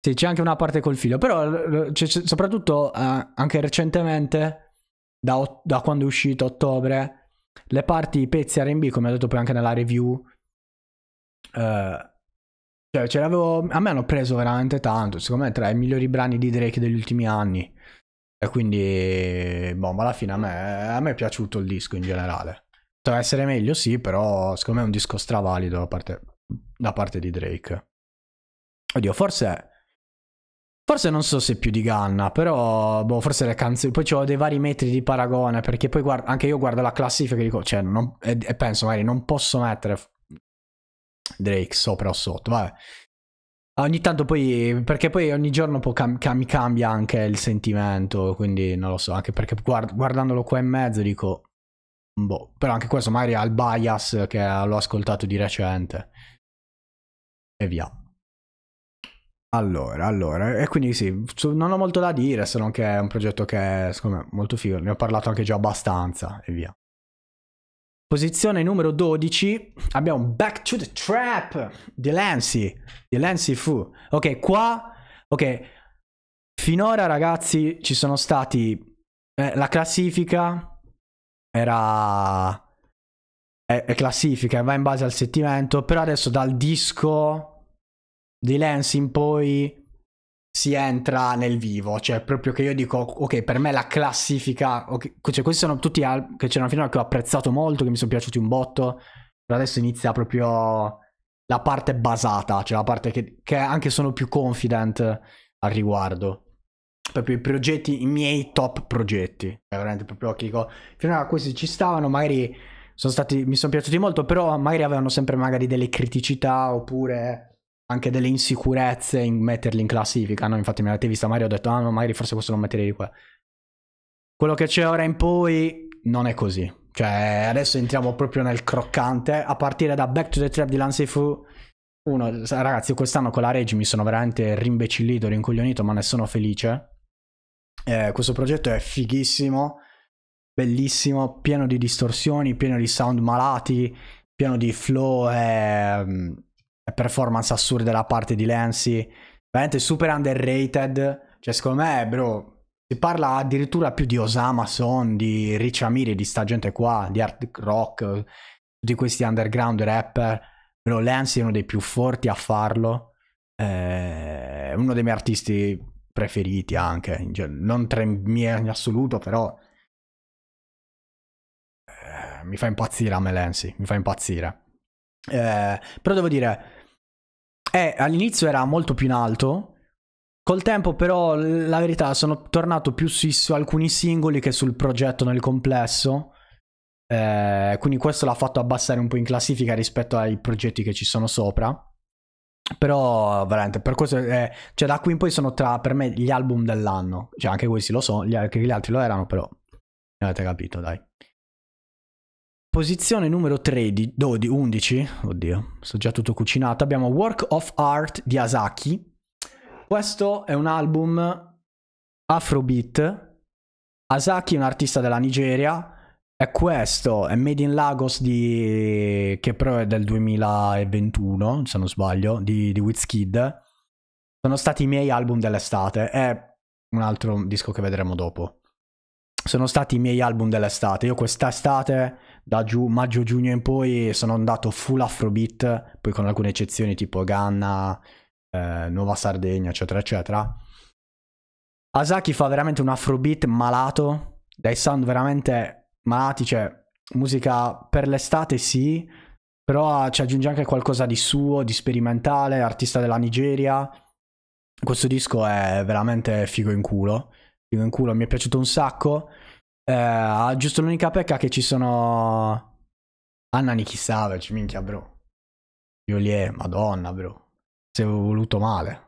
Sì, c'è anche una parte col figlio, però soprattutto eh, anche recentemente, da, da, quando è uscito ottobre, le parti, i pezzi RB, come ho detto poi anche nella review, eh, cioè, ce l'avevo, a me hanno preso veramente tanto, secondo me tra i migliori brani di Drake degli ultimi anni. E quindi, boh, ma alla fine a me, a me è piaciuto il disco in generale. Poteva essere meglio, sì, però secondo me è un disco stravalido da parte, da parte di Drake. Oddio, forse Forse non so se più di Ganna, però boh, forse le canzoni. Poi ho dei vari metri di paragone. Perché poi guarda, anche io guardo la classifica e dico, cioè, non, e, e, penso magari non posso mettere Drake sopra o sotto. Vabbè. Ogni tanto poi, perché poi ogni giorno cam- cam- cambia anche il sentimento. Quindi non lo so, anche perché guard- guardandolo qua in mezzo dico, boh, però anche questo magari ha il bias che l'ho ascoltato di recente. E via. Allora, allora, e quindi sì, non ho molto da dire, se non che è un progetto che secondo me è molto figo, ne ho parlato anche già abbastanza e via. Posizione numero 12 abbiamo Back to the Trap di Lancy, di Lancy Fu. Ok, qua, ok, finora ragazzi ci sono stati, eh, la classifica era, è, è classifica, va in base al sentimento, però adesso dal disco di Lens in poi si entra nel vivo, cioè proprio che io dico, ok, per me la classifica, okay, cioè questi sono tutti album che c'erano finora che ho apprezzato molto, che mi sono piaciuti un botto, però adesso inizia proprio la parte basata, cioè la parte che, che anche sono più confident al riguardo. Proprio i progetti, i miei top progetti. Cioè, veramente proprio che dico, finora questi ci stavano, magari sono stati, mi sono piaciuti molto, però magari avevano sempre magari delle criticità oppure anche delle insicurezze in metterli in classifica, no? Infatti me l'avete vista Mario ho detto, ah no, magari forse questo lo metterei di qua. Quello che c'è ora in poi non è così. Cioè, adesso entriamo proprio nel croccante, a partire da Back to the Trap di Lance Fu. Uno, ragazzi, quest'anno con la Regi mi sono veramente rimbecillito, rincoglionito, ma ne sono felice. Eh, questo progetto è fighissimo, bellissimo, pieno di distorsioni, pieno di sound malati, pieno di flow e performance assurde da parte di Lancy. Veramente super underrated. Cioè, secondo me, bro, si parla addirittura più di Osama Son, di Rich Amiri, di sta gente qua, di art rock, di questi underground rapper. Bro, Lancy è uno dei più forti a farlo. È uno dei miei artisti preferiti anche. Non tra i miei in assoluto, però... Eh, mi fa impazzire a me Lancy, mi fa impazzire. Eh, però devo dire eh, all'inizio era molto più in alto. Col tempo, però, la verità, sono tornato più su, su alcuni singoli che sul progetto nel complesso. Eh, quindi questo l'ha fatto abbassare un po' in classifica rispetto ai progetti che ci sono sopra. Però, veramente, per questo, eh, cioè, da qui in poi sono tra per me gli album dell'anno. Cioè, anche questi lo so, gli, gli altri lo erano, però. Avete capito, dai. Posizione numero 13, 12, 11, oddio, sto già tutto cucinato. Abbiamo Work of Art di Asaki. Questo è un album Afrobeat. Asaki è un artista della Nigeria. E questo è Made in Lagos di... che però è del 2021, se non sbaglio, di, di Wizkid. Sono stati i miei album dell'estate. È un altro disco che vedremo dopo. Sono stati i miei album dell'estate. Io quest'estate da giù, maggio-giugno in poi sono andato full afrobeat, poi con alcune eccezioni tipo Ganna, eh, Nuova Sardegna, eccetera, eccetera. Asaki fa veramente un afrobeat malato, dai sound veramente malati, cioè musica per l'estate sì, però ci aggiunge anche qualcosa di suo, di sperimentale, artista della Nigeria. Questo disco è veramente figo in culo, figo in culo, mi è piaciuto un sacco. Eh, giusto l'unica pecca che ci sono Anna Niki Savage, minchia bro. Joliet, madonna bro. Si è voluto male.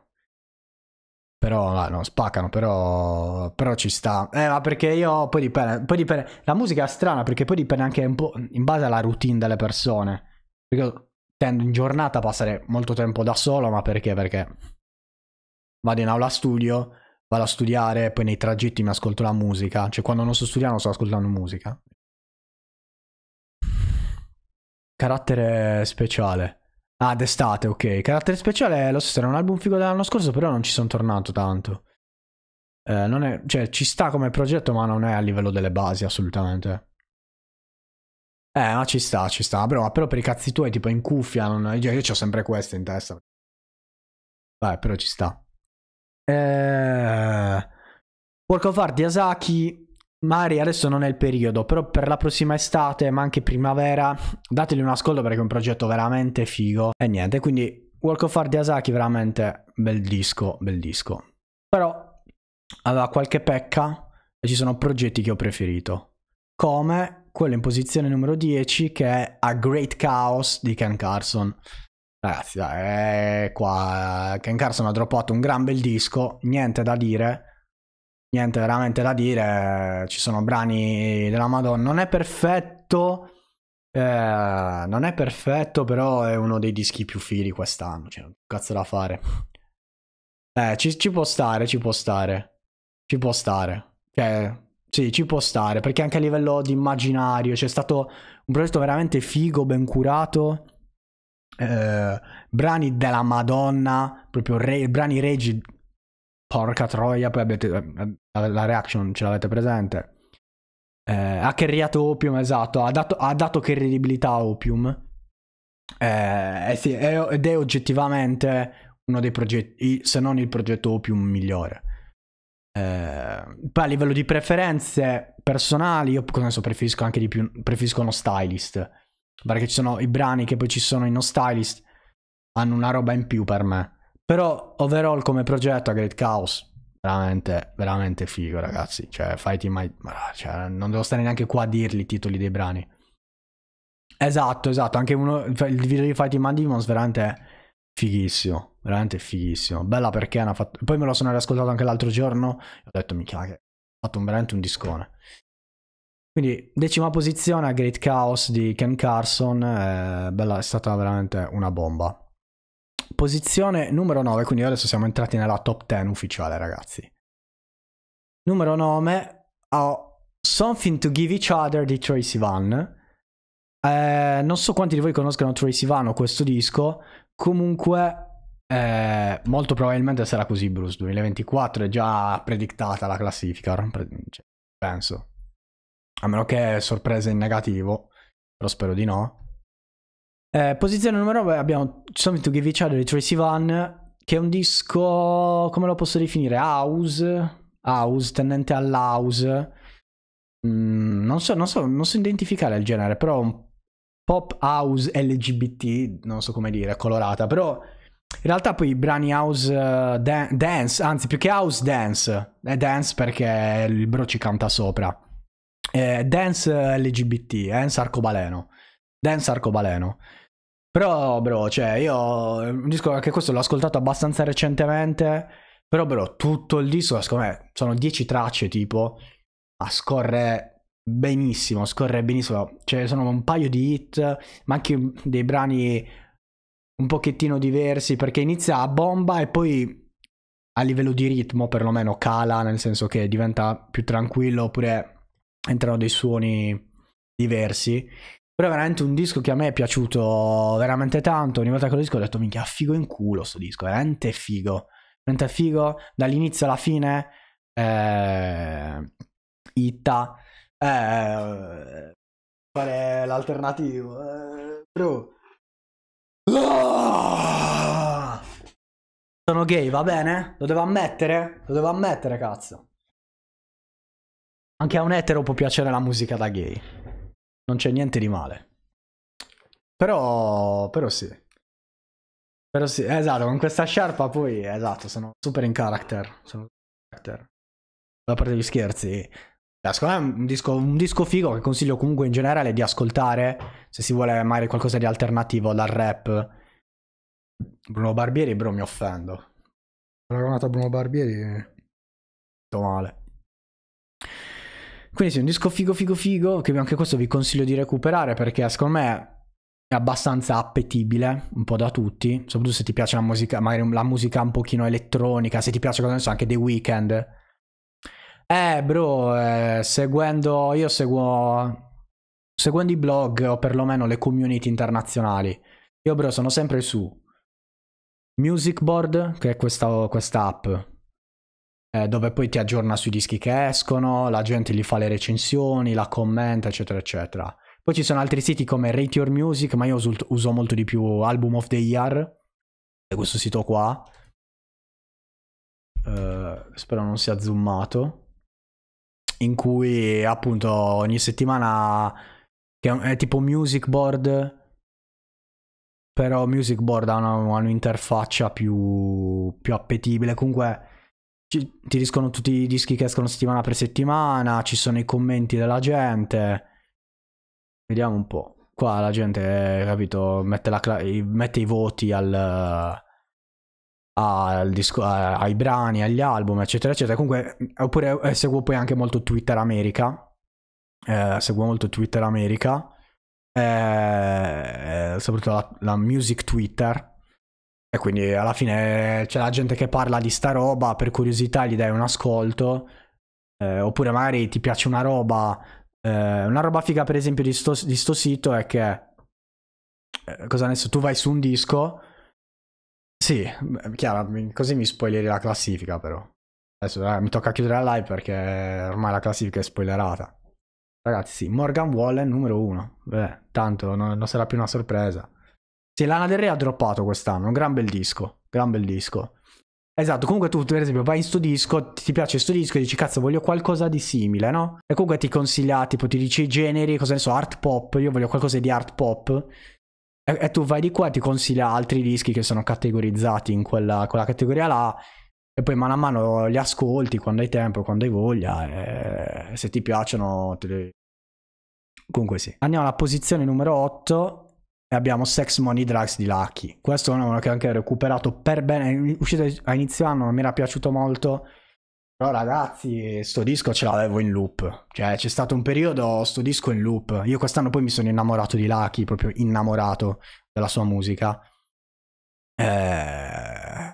Però no, spaccano, però, però ci sta. Eh, ma perché io poi dipende, poi dipende. La musica è strana perché poi dipende anche un po' in base alla routine delle persone. Perché io tendo in giornata a passare molto tempo da solo, ma perché? Perché vado in aula studio vado a studiare, poi nei tragitti mi ascolto la musica. Cioè, quando non sto studiando, sto ascoltando musica. Carattere speciale. Ah, d'estate, ok. Carattere speciale, lo so, era un album figo dell'anno scorso, però non ci sono tornato tanto. Eh, non è, cioè, ci sta come progetto, ma non è a livello delle basi, assolutamente. Eh, ma ci sta, ci sta. Però, però per i cazzi tuoi, tipo in cuffia, non... io, io ho sempre questo in testa. Beh, però ci sta. Eh, Work of Art di Asaki. Magari adesso non è il periodo, però per la prossima estate, ma anche primavera, dateli un ascolto perché è un progetto veramente figo. E niente, quindi Work of Art di Asaki, veramente bel disco, bel disco. Però aveva qualche pecca e ci sono progetti che ho preferito. Come quello in posizione numero 10 che è A Great Chaos di Ken Carson. Ragazzi, dai, eh, qua Ken Carson ha droppato un gran bel disco, niente da dire. Niente veramente da dire, ci sono brani della Madonna. Non è perfetto, eh, non è perfetto, però è uno dei dischi più fili quest'anno. Cioè, cazzo da fare. Eh, ci, ci, può stare, ci può stare. Ci può stare. Cioè, sì, ci può stare. Perché anche a livello di immaginario c'è stato un progetto veramente figo, ben curato. Eh, brani della Madonna, proprio re, brani regi. Porca troia, poi avete eh, la, la reaction, ce l'avete presente. Eh, ha carriato Opium, esatto, ha dato, ha dato credibilità a Opium. Eh, sì, ed è oggettivamente uno dei progetti, se non il progetto più migliore. Eh, poi a livello di preferenze personali, io come so, preferisco anche di più, preferisco uno stylist. Perché ci sono i brani che poi ci sono in no stylist, hanno una roba in più per me. Però overall come progetto a Great Chaos, veramente, veramente figo ragazzi. Cioè, Fighting My... Cioè, non devo stare neanche qua a dirli i titoli dei brani. Esatto, esatto, anche uno, il video di Fighting My Demons veramente Fighissimo, veramente fighissimo. Bella perché fatto... Poi me lo sono riascoltato anche l'altro giorno ho detto, mica, che ha fatto un, veramente un discone. Quindi, decima posizione a Great Chaos di Ken Carson, eh, bella, è stata veramente una bomba. Posizione numero 9, quindi adesso siamo entrati nella top 10 ufficiale, ragazzi. Numero 9, ho Something to Give Each Other di Tracy Van. Eh, non so quanti di voi conoscono Tracy Van o questo disco, Comunque, eh, molto probabilmente sarà così, Bruce. 2024 è già predictata la classifica, cioè, penso. A meno che sorprese in negativo, però spero di no. Eh, posizione numero 9 abbiamo Something to Give Each Other di Tracy Van, che è un disco, come lo posso definire? House, house, tendente all'house. Mm, non, so, non, so, non so identificare il genere, però un pop house LGBT, non so come dire, colorata, però in realtà poi i brani house uh, dan- dance, anzi più che house dance, è dance perché il bro ci canta sopra. Eh, dance LGBT, dance arcobaleno. Dance arcobaleno. Però, bro, cioè, io un disco anche questo l'ho ascoltato abbastanza recentemente. Però, bro, tutto il disco, secondo me, sono 10 tracce tipo, ma scorre benissimo, scorre benissimo. Cioè, sono un paio di hit, ma anche dei brani un pochettino diversi, perché inizia a bomba e poi a livello di ritmo perlomeno cala, nel senso che diventa più tranquillo, oppure entrano dei suoni diversi. Però è veramente un disco che a me è piaciuto veramente tanto. Ogni volta che lo disco ho detto, minchia, figo in culo sto disco, veramente figo. Veramente figo, dall'inizio alla fine. Eh, Itta eh, fare l'alternativo. Eh, bro. Ah! Sono gay, va bene? Lo devo ammettere? Lo devo ammettere, cazzo. Anche a un etero può piacere la musica da gay. Non c'è niente di male. Però, però sì. Però sì, esatto, con questa sciarpa poi, esatto, sono super in character. Sono in character. Da parte gli scherzi. Secondo me è un disco, un disco figo che consiglio comunque in generale di ascoltare se si vuole magari qualcosa di alternativo dal rap. Bruno Barbieri, bro, mi offendo. Paragonato a Bruno Barbieri, sto male. Quindi sì, un disco figo figo figo che anche questo vi consiglio di recuperare perché secondo me è abbastanza appetibile un po' da tutti, soprattutto se ti piace la musica, magari la musica un pochino elettronica, se ti piace cosa ne so, anche The Weeknd eh, bro, eh, seguendo, io seguo, seguendo i blog o perlomeno le community internazionali. Io, bro, sono sempre su Musicboard, che è questa, questa app, eh, dove poi ti aggiorna sui dischi che escono, la gente gli fa le recensioni, la commenta, eccetera, eccetera. Poi ci sono altri siti come Rate Your Music, ma io uso, uso molto di più Album of the Year, è questo sito qua. Uh, spero non sia zoomato in cui appunto ogni settimana che è tipo music board però music board ha una, un'interfaccia più, più appetibile comunque ci, ti discono tutti i dischi che escono settimana per settimana, ci sono i commenti della gente. Vediamo un po'. Qua la gente, capito, mette, la, mette i voti al, al disco, ai brani, agli album, eccetera, eccetera. Comunque, oppure eh, seguo poi anche molto Twitter America. Eh, seguo molto Twitter America. Eh, soprattutto la, la music Twitter e quindi alla fine c'è la gente che parla di sta roba, per curiosità gli dai un ascolto, eh, oppure magari ti piace una roba, eh, una roba figa per esempio di sto, di sto sito è che, eh, cosa adesso, tu vai su un disco, sì, chiaro, così mi spoileri la classifica però. Adesso eh, mi tocca chiudere la live perché ormai la classifica è spoilerata. Ragazzi, Morgan Wallen numero uno. Beh, tanto non, non sarà più una sorpresa. Sì, Lana Del Rey ha droppato quest'anno, un gran bel disco, gran bel disco. Esatto, comunque tu per esempio vai in sto disco, ti piace sto disco e dici cazzo voglio qualcosa di simile, no? E comunque ti consiglia, tipo ti dici i generi, cosa ne so, art pop, io voglio qualcosa di art pop. E, e tu vai di qua e ti consiglia altri dischi che sono categorizzati in quella, quella categoria là. E poi mano a mano li ascolti quando hai tempo, quando hai voglia. E se ti piacciono, te li... comunque sì. Andiamo alla posizione numero 8 e abbiamo Sex Money Drugs di Lucky. Questo è uno che ho anche recuperato per bene. Uscito a inizio anno, non mi era piaciuto molto. Però ragazzi, sto disco ce l'avevo in loop. Cioè, c'è stato un periodo, sto disco in loop. Io quest'anno poi mi sono innamorato di Lucky, proprio innamorato della sua musica. Eh...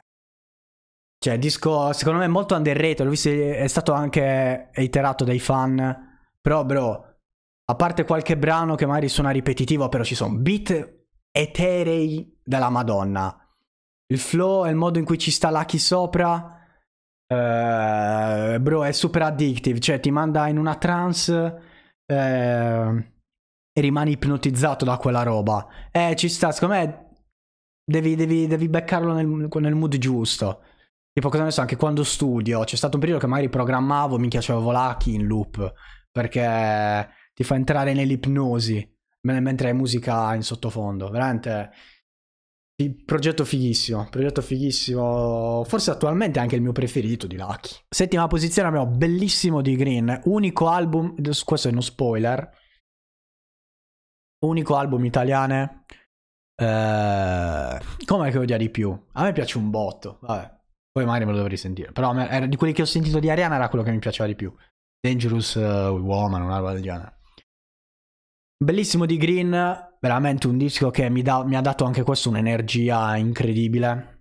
Cioè, disco, secondo me, molto underrated. L'ho visto, è stato anche iterato dai fan. Però, bro, a parte qualche brano che magari suona ripetitivo, però ci sono beat eterei della Madonna. Il flow e il modo in cui ci sta Lucky sopra. Uh, bro, è super addictive. Cioè, ti manda in una trance. Uh, e rimani ipnotizzato da quella roba. Eh, ci sta, secondo me. Devi, devi, devi beccarlo nel, nel mood giusto. Tipo, cosa ne so, anche quando studio. C'è stato un periodo che magari programmavo, mi piacevo Lucky in loop. Perché ti fa entrare nell'ipnosi mentre hai musica in sottofondo. Veramente progetto fighissimo, progetto fighissimo, forse attualmente anche il mio preferito di Lucky. Settima posizione abbiamo Bellissimo di Green, unico album, questo è uno spoiler, unico album italiano. Eh, come che odia di più? A me piace un botto, vabbè. Poi magari me lo devo risentire. Però me, di quelli che ho sentito di Ariana era quello che mi piaceva di più. Dangerous uh, Woman, una roba del genere. Bellissimo di Green, veramente un disco che mi, da, mi ha dato anche questo un'energia incredibile.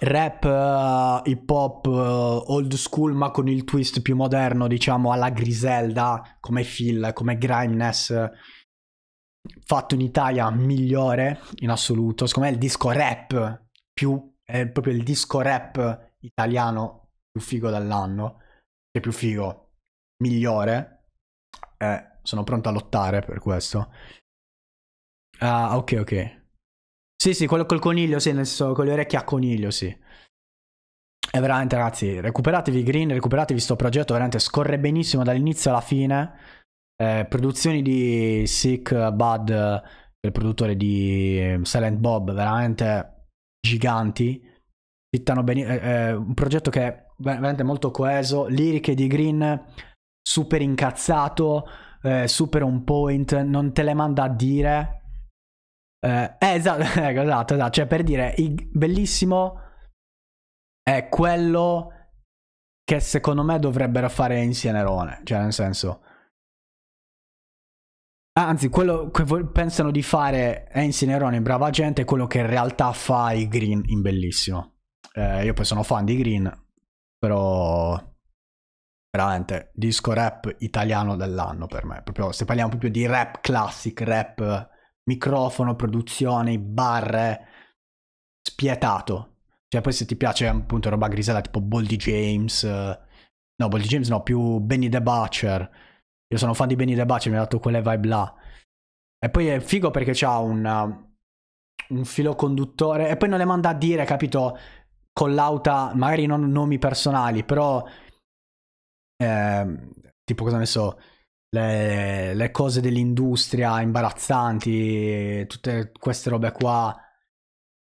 Rap, uh, hip hop, uh, old school, ma con il twist più moderno, diciamo, alla Griselda, come Phil, come Grimeness. Fatto in Italia migliore in assoluto. Secondo me il disco rap più è proprio il disco rap italiano più figo dell'anno. Che più figo, migliore. Eh, sono pronto a lottare per questo. Ah, ok, ok. Sì, sì, quello col coniglio, sì, nel senso, con le orecchie a coniglio, sì. È veramente, ragazzi, recuperatevi Green, recuperatevi sto progetto, veramente scorre benissimo dall'inizio alla fine. Eh, produzioni di Sick Bud, il produttore di Silent Bob, veramente giganti. Fittano benissimo. Eh, eh, un progetto che è veramente molto coeso. Liriche di Green, super incazzato eh, super on point, non te le manda a dire. Eh, eh esatto, ecco, esatto, esatto, cioè per dire, il bellissimo è quello che secondo me dovrebbero fare in Sienerone, cioè nel senso... Anzi, quello che pensano di fare è in Sienerone, brava gente, è quello che in realtà fa i Green in bellissimo. Eh, io poi sono fan di Green, però veramente disco rap italiano dell'anno per me. Proprio, se parliamo proprio di rap classic, rap microfono, produzioni, barre, spietato. Cioè, poi se ti piace appunto roba grisella tipo Boldy James, no, Boldy James no, più Benny the Butcher. Io sono fan di Benny the Butcher, mi ha dato quelle vibe là. E poi è figo perché c'ha un, un filo conduttore e poi non le manda a dire, capito, con l'auta, magari non nomi personali, però eh, tipo cosa ne so, le, le cose dell'industria imbarazzanti, tutte queste robe qua,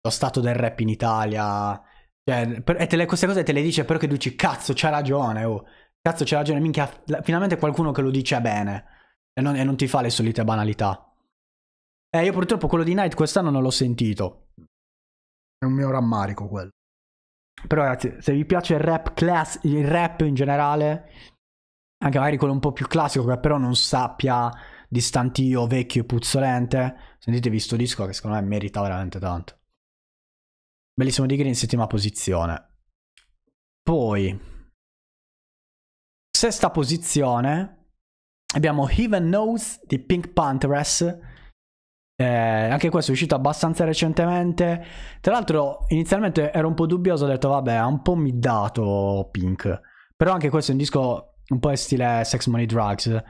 lo stato del rap in Italia, Cioè, per, e te le, queste cose te le dice però che dici cazzo c'ha ragione, oh. Cazzo c'ha ragione, minchia, finalmente qualcuno che lo dice bene e non, e non ti fa le solite banalità. Eh, io purtroppo quello di Night quest'anno non l'ho sentito. È un mio rammarico quello. Però ragazzi, se vi piace il rap class, il rap in generale, anche magari quello un po' più classico che però non sappia di stantio vecchio e puzzolente, sentitevi sto disco che secondo me merita veramente tanto. Bellissimo di Green, settima posizione. Poi, sesta posizione, abbiamo Heaven Knows di Pink Pantheress. Eh, anche questo è uscito abbastanza recentemente. Tra l'altro, inizialmente ero un po' dubbioso, ho detto vabbè, ha un po' mi dato Pink. Però anche questo è un disco un po' in stile Sex Money Drugs.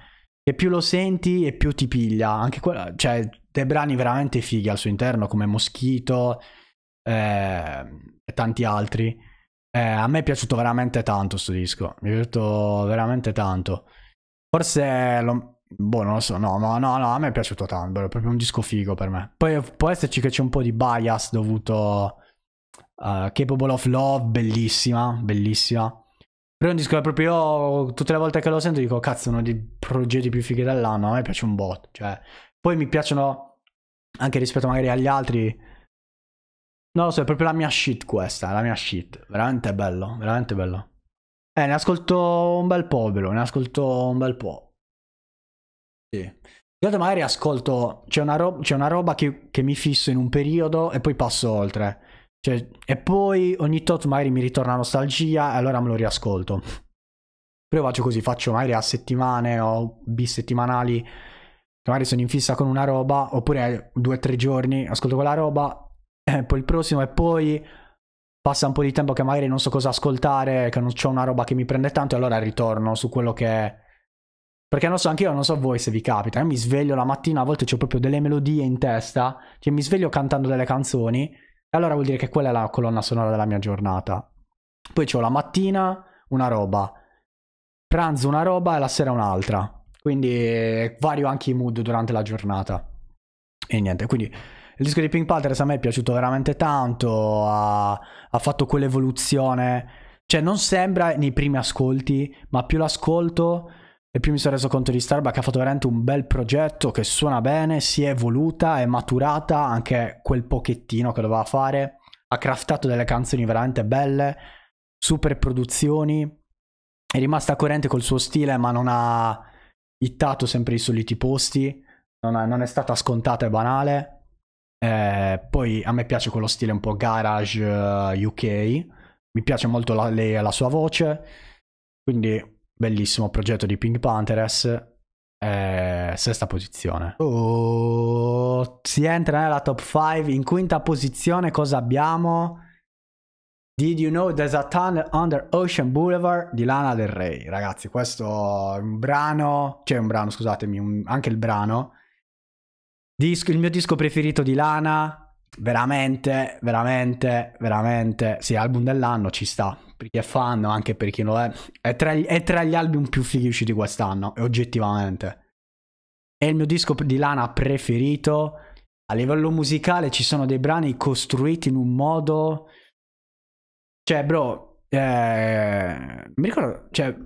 Che più lo senti e più ti piglia. Anche quello, cioè, dei brani veramente fighi al suo interno, come Moschito eh, e tanti altri. Eh, a me è piaciuto veramente tanto questo disco, mi è piaciuto veramente tanto. Forse, lo, boh, non lo so, no, no, no, no, a me è piaciuto tanto, è proprio un disco figo per me. Poi può esserci che c'è un po' di bias dovuto a uh, Capable of Love, bellissima, bellissima. Però è un disco che proprio io, tutte le volte che lo sento dico, cazzo, uno dei progetti più fighi dell'anno, a me piace un bot, cioè... Poi mi piacciono, anche rispetto magari agli altri, non lo so, è proprio la mia shit questa, la mia shit. Veramente bello, veramente bello. Eh, ne ascolto un bel po', però, ne ascolto un bel po'. Sì. Io magari ascolto, c'è una, ro- c'è una roba che, che, mi fisso in un periodo e poi passo oltre. Cioè, e poi ogni tot magari mi ritorna nostalgia e allora me lo riascolto. Però io faccio così, faccio magari a settimane o bisettimanali, magari sono in fissa con una roba, oppure due o tre giorni ascolto quella roba, eh, poi il prossimo e poi passa un po' di tempo che magari non so cosa ascoltare, che non c'ho una roba che mi prende tanto e allora ritorno su quello che... Perché non so, anche io non so voi se vi capita, io mi sveglio la mattina, a volte ho proprio delle melodie in testa, cioè mi sveglio cantando delle canzoni e allora vuol dire che quella è la colonna sonora della mia giornata. Poi ho la mattina una roba, pranzo una roba e la sera un'altra. Quindi vario anche i mood durante la giornata. E niente, quindi il disco di Pink Panthers a me è piaciuto veramente tanto, ha, ha fatto quell'evoluzione, cioè non sembra nei primi ascolti, ma più l'ascolto e più mi sono reso conto di Starbucks ha fatto veramente un bel progetto che suona bene, si è evoluta, è maturata anche quel pochettino che doveva fare, ha craftato delle canzoni veramente belle, super produzioni, è rimasta coerente col suo stile ma non ha hittato sempre i soliti posti, non, è, non è stata scontata e banale. Eh, poi a me piace quello stile un po' garage uh, eh, UK. Mi piace molto la, le, la, sua voce. Quindi bellissimo progetto di Pink Panthers. Eh, sesta posizione. Oh, si entra nella top 5. In quinta posizione cosa abbiamo? Did you know there's a tunnel under Ocean Boulevard di Lana Del Rey? Ragazzi, questo è un brano, cioè un brano, scusatemi, un, anche il brano Disco, il mio disco preferito di Lana, veramente, veramente, veramente, sì, album dell'anno ci sta, per chi è fan, anche per chi lo è, è tra, è tra gli album più fighi usciti quest'anno, oggettivamente. È il mio disco di Lana preferito, a livello musicale ci sono dei brani costruiti in un modo... Cioè, bro, eh, mi ricordo, cioè,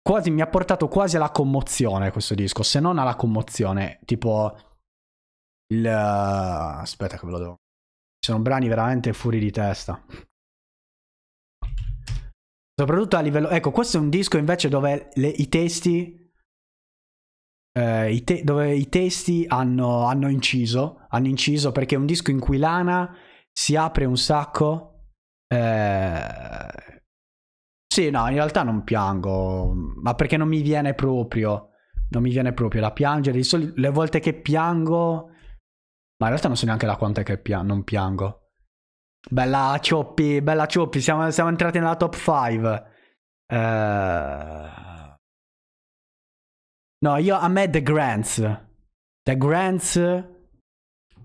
quasi mi ha portato quasi alla commozione questo disco, se non alla commozione, tipo il... Aspetta che ve lo devo... Ci sono brani veramente fuori di testa. Soprattutto a livello... Ecco, questo è un disco invece dove le, i testi... Eh, i te... dove i testi hanno, hanno inciso. Hanno inciso perché è un disco in cui Lana si apre un sacco. Eh... Sì, no, in realtà non piango, ma perché non mi viene proprio, non mi viene proprio da piangere. Le volte che piango ma in realtà non so neanche da quant'è che pia- non piango. Bella Cioppi, bella Cioppi, siamo, siamo entrati nella top 5. Uh... No, io a me The Grants. The Grants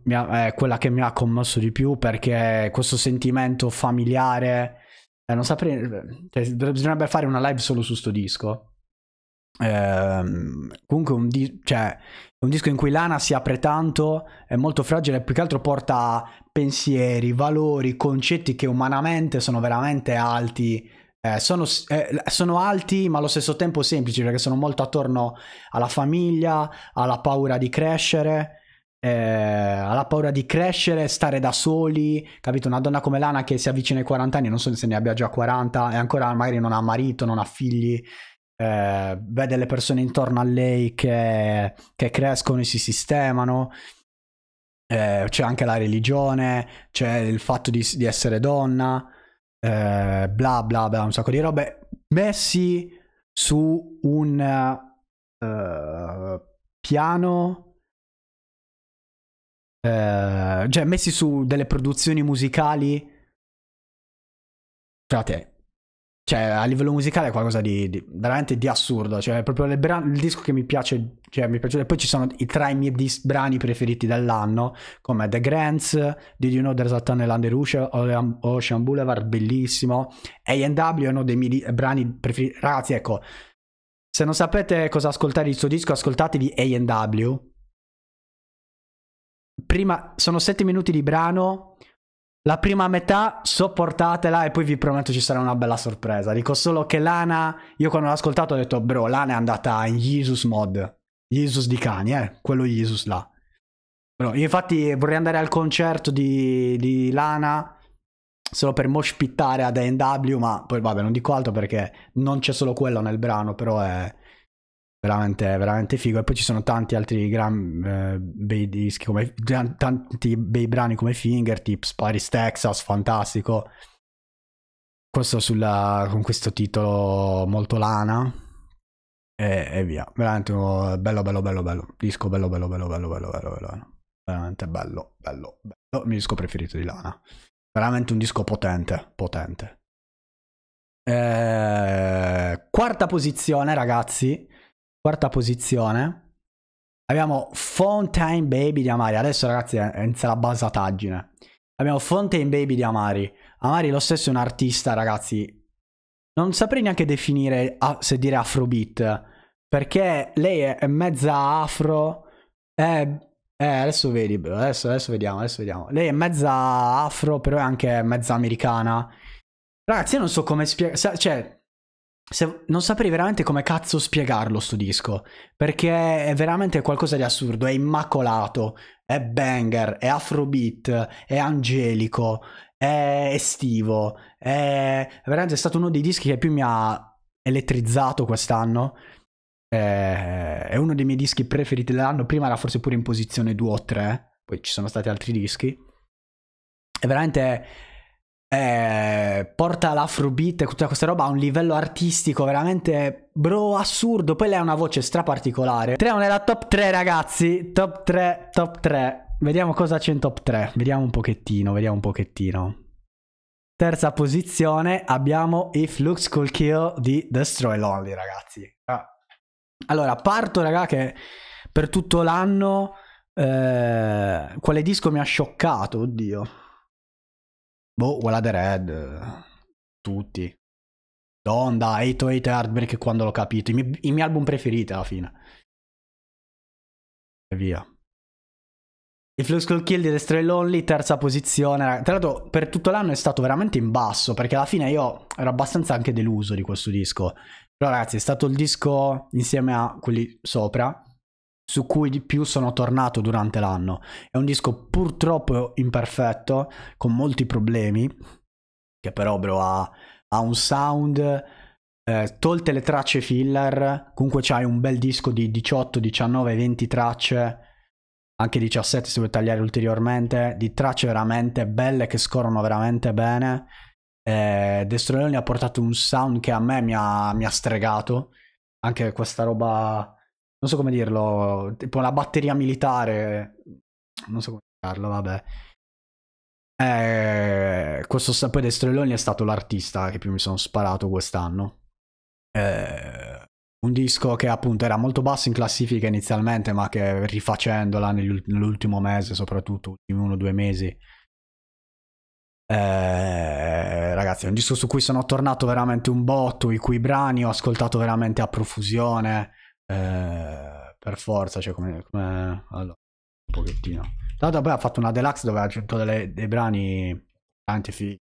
è quella che mi ha commosso di più perché questo sentimento familiare... Eh, non saprei... Cioè, bisognerebbe fare una live solo su sto disco. Ehm, comunque un, di- cioè, un disco in cui Lana si apre tanto, è molto fragile, più che altro porta pensieri, valori, concetti che umanamente sono veramente alti. Eh, sono, eh, sono, alti ma allo stesso tempo semplici perché sono molto attorno alla famiglia, alla paura di crescere, eh, alla paura di crescere, stare da soli, capito? Una donna come Lana che si avvicina ai 40 anni, non so se ne abbia già 40 e ancora magari non ha marito, non ha figli, eh, vede le persone intorno a lei che, che crescono e si sistemano. Eh, c'è anche la religione, c'è il fatto di, di essere donna, eh, bla bla bla, un sacco di robe messi su un uh, piano, uh, cioè messi su delle produzioni musicali. Frate, cioè, a livello musicale è qualcosa di, di veramente di assurdo. Cioè, è proprio il, bran- il, disco che mi piace. Cioè, mi piace. Poi ci sono i tra i miei dis- brani preferiti dell'anno, come The Grants, Did You Know There's a Tunnel Under Ocean Boulevard, bellissimo. AW è uno dei miei brani preferiti. Ragazzi, ecco, se non sapete cosa ascoltare di suo disco, ascoltatevi AW. Prima, sono sette minuti di brano la prima metà sopportatela e poi vi prometto ci sarà una bella sorpresa. Dico solo che Lana, io quando l'ho ascoltato ho detto, bro, Lana è andata in Jesus mod. Jesus di cani, eh, quello Jesus là. Bro, io infatti vorrei andare al concerto di, di Lana solo per moshpittare ad AW, ma poi vabbè non dico altro perché non c'è solo quello nel brano, però è veramente, veramente figo. E poi ci sono tanti altri gran eh, bei dischi, come, tanti bei brani come Fingertips, Paris, Texas, fantastico. Questo sulla, con questo titolo molto lana. E, e via. Veramente oh, bello, bello, bello, bello. Disco bello, bello, bello, bello, bello, bello, bello. Veramente bello, bello, bello. Il mio disco preferito di Lana. Veramente un disco potente, potente. Eh, quarta posizione, ragazzi quarta posizione. Abbiamo Fontaine Baby di Amari. Adesso ragazzi inizia la basataggine. Abbiamo Fontaine Baby di Amari. Amari lo stesso è un artista ragazzi. Non saprei neanche definire se dire afrobeat. Perché lei è mezza afro. È eh, adesso vedi, adesso, adesso, vediamo, adesso vediamo. Lei è mezza afro, però è anche mezza americana. Ragazzi, io non so come spiegare. Cioè, se, non saprei veramente come cazzo spiegarlo sto disco, perché è veramente qualcosa di assurdo, è immacolato, è banger, è afrobeat, è angelico, è estivo, è veramente stato uno dei dischi che più mi ha elettrizzato quest'anno. È uno dei miei dischi preferiti dell'anno, prima era forse pure in posizione 2 o 3, poi ci sono stati altri dischi. È veramente eh, porta l'afrobeat e tutta questa roba a un livello artistico veramente bro assurdo. Poi lei ha una voce stra particolare. Entriamo nella top 3, ragazzi. Top 3, top 3. Vediamo cosa c'è in top 3. Vediamo un pochettino, vediamo un pochettino. Terza posizione abbiamo If Looks Cool Kill di Destroy Lonely, ragazzi. Ah. Allora, parto, raga, che per tutto l'anno eh, quale disco mi ha scioccato, oddio. Boh, Walla the Red. Tutti. Donda, 808 Heartbreak quando l'ho capito. I miei, I miei album preferiti alla fine. E via. Il School Kill di Destroy Lonely, terza posizione. Tra l'altro, per tutto l'anno è stato veramente in basso. Perché alla fine io ero abbastanza anche deluso di questo disco. Però, ragazzi, è stato il disco insieme a quelli sopra su cui di più sono tornato durante l'anno. È un disco purtroppo imperfetto, con molti problemi, che però bro ha, ha un sound, eh, tolte le tracce filler, comunque c'hai un bel disco di 18, 19, 20 tracce, anche 17 se vuoi tagliare ulteriormente, di tracce veramente belle che scorrono veramente bene. Eh, Destroyoni ha portato un sound che a me mi ha, mi ha stregato, anche questa roba non so come dirlo, tipo la batteria militare, non so come dirlo, vabbè. Eh, questo poi Destrelloni è stato l'artista che più mi sono sparato quest'anno. Eh, un disco che appunto era molto basso in classifica inizialmente, ma che rifacendola nell'ultimo mese, soprattutto, ultimi uno o due mesi, Eh, ragazzi, è un disco su cui sono tornato veramente un botto, i cui brani ho ascoltato veramente a profusione. Eh, per forza, cioè come... come... Allora, un pochettino. L'altro poi ha fatto una deluxe dove ha aggiunto delle, dei brani tanti fighi.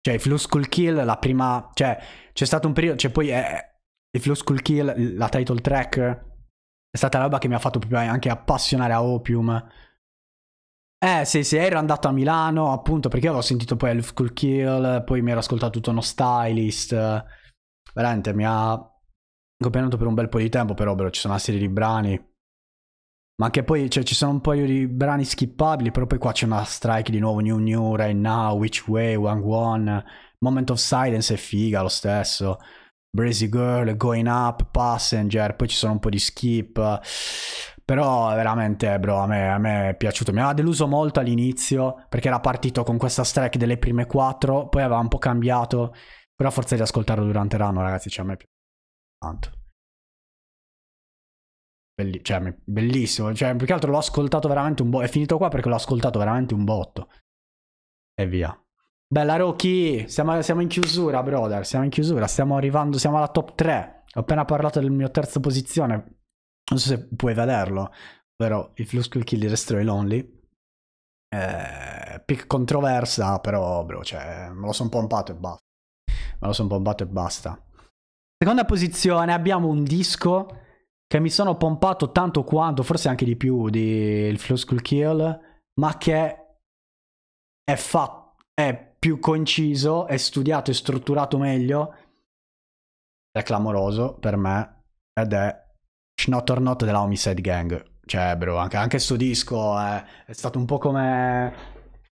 Cioè, i Flu School Kill, la prima... Cioè, c'è stato un periodo... Cioè, poi è... I Flu School Kill, la title track, è stata la roba che mi ha fatto proprio anche appassionare a Opium. Eh, sì, sì, ero andato a Milano, appunto, perché avevo sentito poi il School Kill, poi mi ero ascoltato tutto uno stylist. Veramente, mi ha accompagnato per un bel po' di tempo, però, però ci sono una serie di brani. Ma anche poi cioè, ci sono un paio di brani skippabili, però poi qua c'è una strike di nuovo, New New, Right Now, Which Way, One One, Moment of Silence è figa lo stesso, Brazy Girl, Going Up, Passenger, poi ci sono un po' di skip, però veramente bro a me, a me è piaciuto, mi aveva deluso molto all'inizio perché era partito con questa strike delle prime quattro, poi aveva un po' cambiato, però forse di ascoltarlo durante l'anno ragazzi, cioè a me piaciuto tanto. Belli- cioè, bellissimo. Cioè, più che altro l'ho ascoltato veramente un botto. È finito qua perché l'ho ascoltato veramente un botto. E via. Bella Rocky, siamo, siamo, in chiusura, brother. Siamo in chiusura. Stiamo arrivando, siamo alla top 3. Ho appena parlato del mio terza posizione. Non so se puoi vederlo. Però il Flusco Kill di Destroy Lonely. Eh, pick controversa, però, bro, cioè, me lo sono pompato e basta. Me lo sono pompato e basta. Seconda posizione abbiamo un disco che mi sono pompato tanto quanto, forse anche di più, di il Flow School Kill, ma che è fatto, è più conciso, è studiato e strutturato meglio, è clamoroso per me, ed è Not or Not della Homicide Gang. Cioè, bro, anche, anche sto disco è, è stato un po' come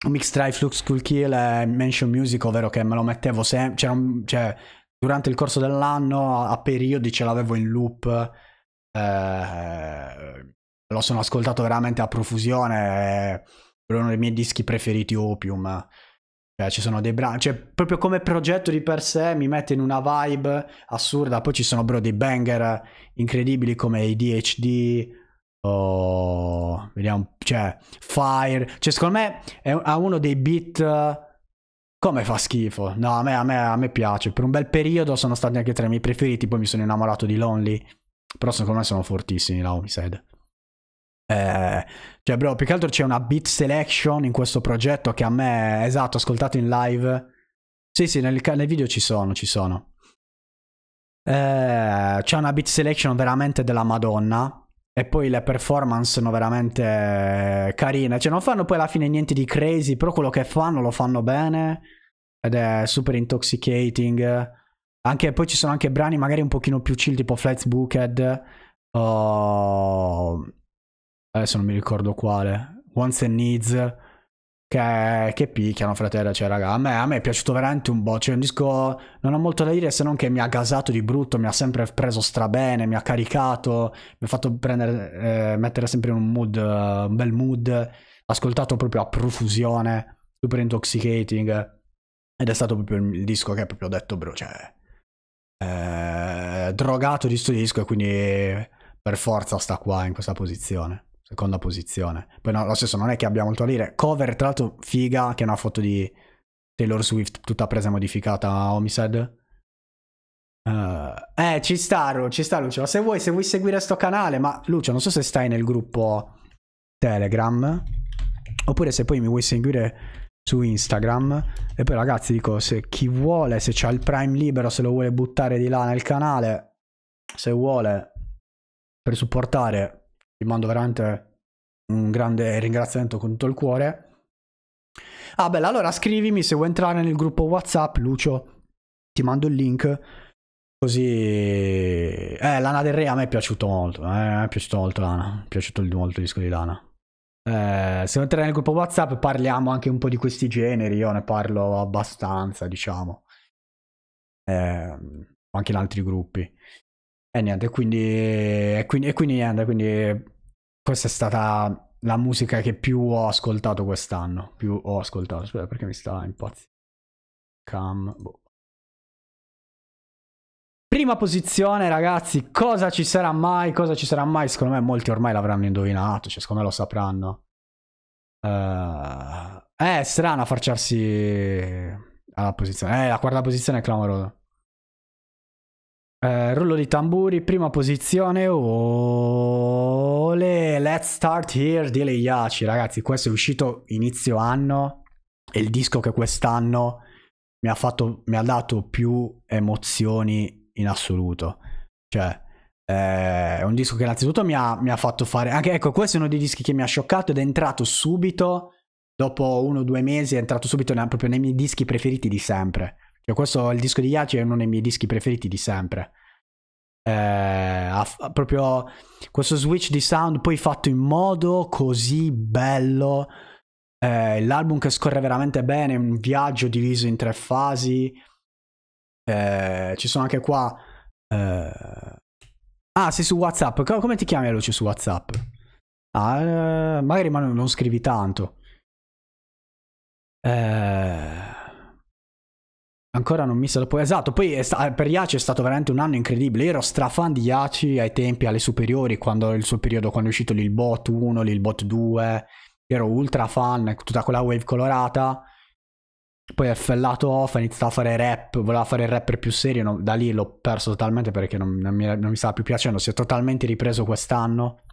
Mix Drive Flux School Kill e Mention Music, ovvero che me lo mettevo sempre, cioè, durante il corso dell'anno, a periodi ce l'avevo in loop eh, lo sono ascoltato veramente a profusione. È uno dei miei dischi preferiti, Opium. Cioè, ci sono dei brani, cioè, proprio come progetto di per sé mi mette in una vibe assurda. Poi ci sono, bro, dei banger incredibili come ADHD. O vediamo, cioè, Fire. Cioè, secondo me è, ha uno dei beat. Come fa schifo? No, a me, a, me, a me piace. Per un bel periodo sono stati anche tra i miei preferiti. Poi mi sono innamorato di Lonely. Però secondo me sono fortissimi la Homicide. Eh, cioè, bro, più che altro c'è una beat selection in questo progetto che a me, esatto, ascoltato in live. Sì, sì, nel, nel video ci sono, ci sono. Eh, c'è una beat selection veramente della Madonna. E poi le performance sono veramente carine. Cioè, non fanno poi alla fine niente di crazy, però quello che fanno lo fanno bene. Ed è super intoxicating. Anche, poi ci sono anche brani magari un pochino più chill, tipo Flights Booked. Uh, adesso non mi ricordo quale. Wants and Needs. Che, che picchiano, fratello. Cioè, raga, a me, a me, è piaciuto veramente un po'. Cioè, un disco. Non ho molto da dire se non che mi ha gasato di brutto. Mi ha sempre preso strabene. Mi ha caricato. Mi ha fatto prendere, eh, mettere sempre in un mood, un bel mood. Ascoltato proprio a profusione. Super intoxicating. Ed è stato proprio il disco che proprio ho detto, bro. Cioè eh, drogato di sto disco e quindi per forza sta qua in questa posizione. Seconda posizione. Poi no, lo stesso non è che abbia molto da dire. Cover, tra l'altro, figa, che è una foto di Taylor Swift tutta presa e modificata a Homicide. Uh, eh, ci sta, Lu, ci sta, Lucio. Se vuoi, se vuoi seguire sto canale, ma Lucio, non so se stai nel gruppo Telegram. Oppure se poi mi vuoi seguire su Instagram. E poi ragazzi dico, se chi vuole, se c'ha il Prime libero, se lo vuole buttare di là nel canale, se vuole, per supportare, vi mando veramente un grande ringraziamento con tutto il cuore. Ah bella, allora scrivimi se vuoi entrare nel gruppo WhatsApp, Lucio, ti mando il link. Così... Eh, Lana del Re a me è piaciuto molto, eh, mi è piaciuto molto Lana, è piaciuto molto il disco di Lana. Eh, se entrerai nel gruppo WhatsApp parliamo anche un po' di questi generi, io ne parlo abbastanza, diciamo. Eh, anche in altri gruppi. E niente, quindi, e quindi, e quindi niente, quindi questa è stata la musica che più ho ascoltato quest'anno. Più ho ascoltato, aspetta perché mi sta impazzendo. Cam, boh. Prima posizione, ragazzi, cosa ci sarà mai? Cosa ci sarà mai? Secondo me molti ormai l'avranno indovinato, cioè secondo me lo sapranno. Uh, è strano farciarsi alla posizione. Eh, la quarta posizione è clamorosa. Eh, rullo di tamburi, prima posizione. Ole, let's start here di Leiaci. Ragazzi, questo è uscito inizio anno. E il disco che quest'anno mi ha, fatto, mi ha dato più emozioni in assoluto. Cioè, eh, è un disco che innanzitutto mi ha, mi ha fatto fare. Anche ecco, questo è uno dei dischi che mi ha scioccato ed è entrato subito. Dopo uno o due mesi è entrato subito proprio nei miei dischi preferiti di sempre. Cioè, questo, il disco di Yachi è uno dei miei dischi preferiti di sempre. Eh, ha, proprio questo switch di sound poi fatto in modo così bello. Eh, l'album che scorre veramente bene, un viaggio diviso in tre fasi. Eh, ci sono anche qua. Eh... Ah, sei su WhatsApp. Come ti chiami luce su WhatsApp? Ah, eh, magari ma non, non scrivi tanto. Eh ancora non mi sa dopo. Esatto, poi sta- per Yaci è stato veramente un anno incredibile. Io ero strafan di Yaci ai tempi, alle superiori, quando il suo periodo, quando è uscito l'Ilbot 1, l'Ilbot 2. Ero ultra fan, tutta quella wave colorata. Poi è fellato off, ha iniziato a fare rap, voleva fare il rapper più serio, no, da lì l'ho perso totalmente perché non, non, mi, non, mi, stava più piacendo, si è totalmente ripreso quest'anno.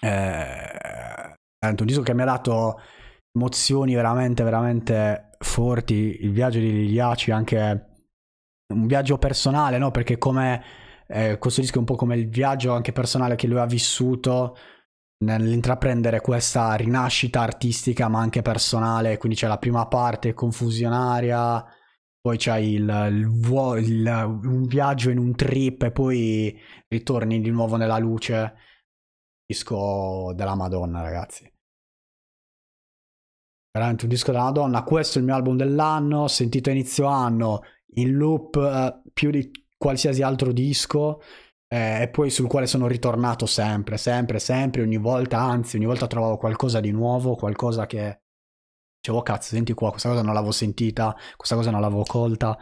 Eh, è un disco che mi ha dato emozioni veramente, veramente forti, il viaggio di Liliaci, anche un viaggio personale, no? Perché come eh, questo disco è un po' come il viaggio anche personale che lui ha vissuto nell'intraprendere questa rinascita artistica ma anche personale, quindi c'è la prima parte confusionaria, poi c'è il, il, il, un viaggio in un trip e poi ritorni di nuovo nella luce. Disco della Madonna, ragazzi veramente un disco della Madonna. Questo è il mio album dell'anno, sentito a inizio anno, in loop eh, più di qualsiasi altro disco. Eh, e poi sul quale sono ritornato sempre, sempre, sempre, ogni volta, anzi, ogni volta trovavo qualcosa di nuovo, qualcosa che dicevo, oh, cazzo, senti qua, questa cosa non l'avevo sentita, questa cosa non l'avevo colta,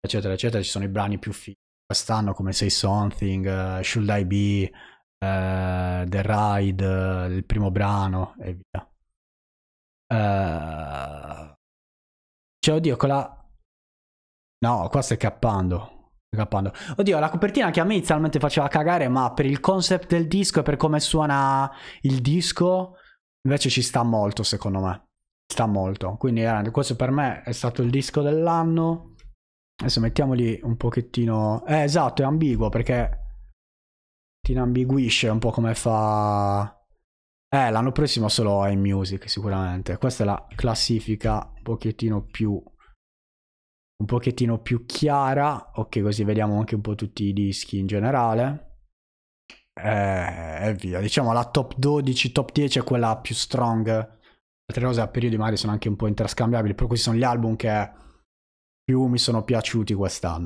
eccetera, eccetera. Ci sono i brani più fighi quest'anno come Say Something, uh, Should I Be, uh, The Ride, uh, il primo brano e via. Uh, cioè, oddio, quella... No, qua stai cappando. Stai cappando. Oddio, la copertina che a me inizialmente faceva cagare, ma per il concept del disco e per come suona il disco, invece ci sta molto, secondo me. Sta molto. Quindi, eh, questo per me è stato il disco dell'anno. Adesso mettiamoli un pochettino... Eh, esatto, è ambiguo perché... Ti ambiguisce un po' come fa... Eh, l'anno prossimo solo iMusic sicuramente. Questa è la classifica un pochettino più un pochettino più chiara. Ok, così vediamo anche un po' tutti i dischi in generale. Eh, e via. Diciamo la top 12, top 10 è quella più strong. Altre cose a periodi magari sono anche un po' interscambiabili, però questi sono gli album che più mi sono piaciuti quest'anno.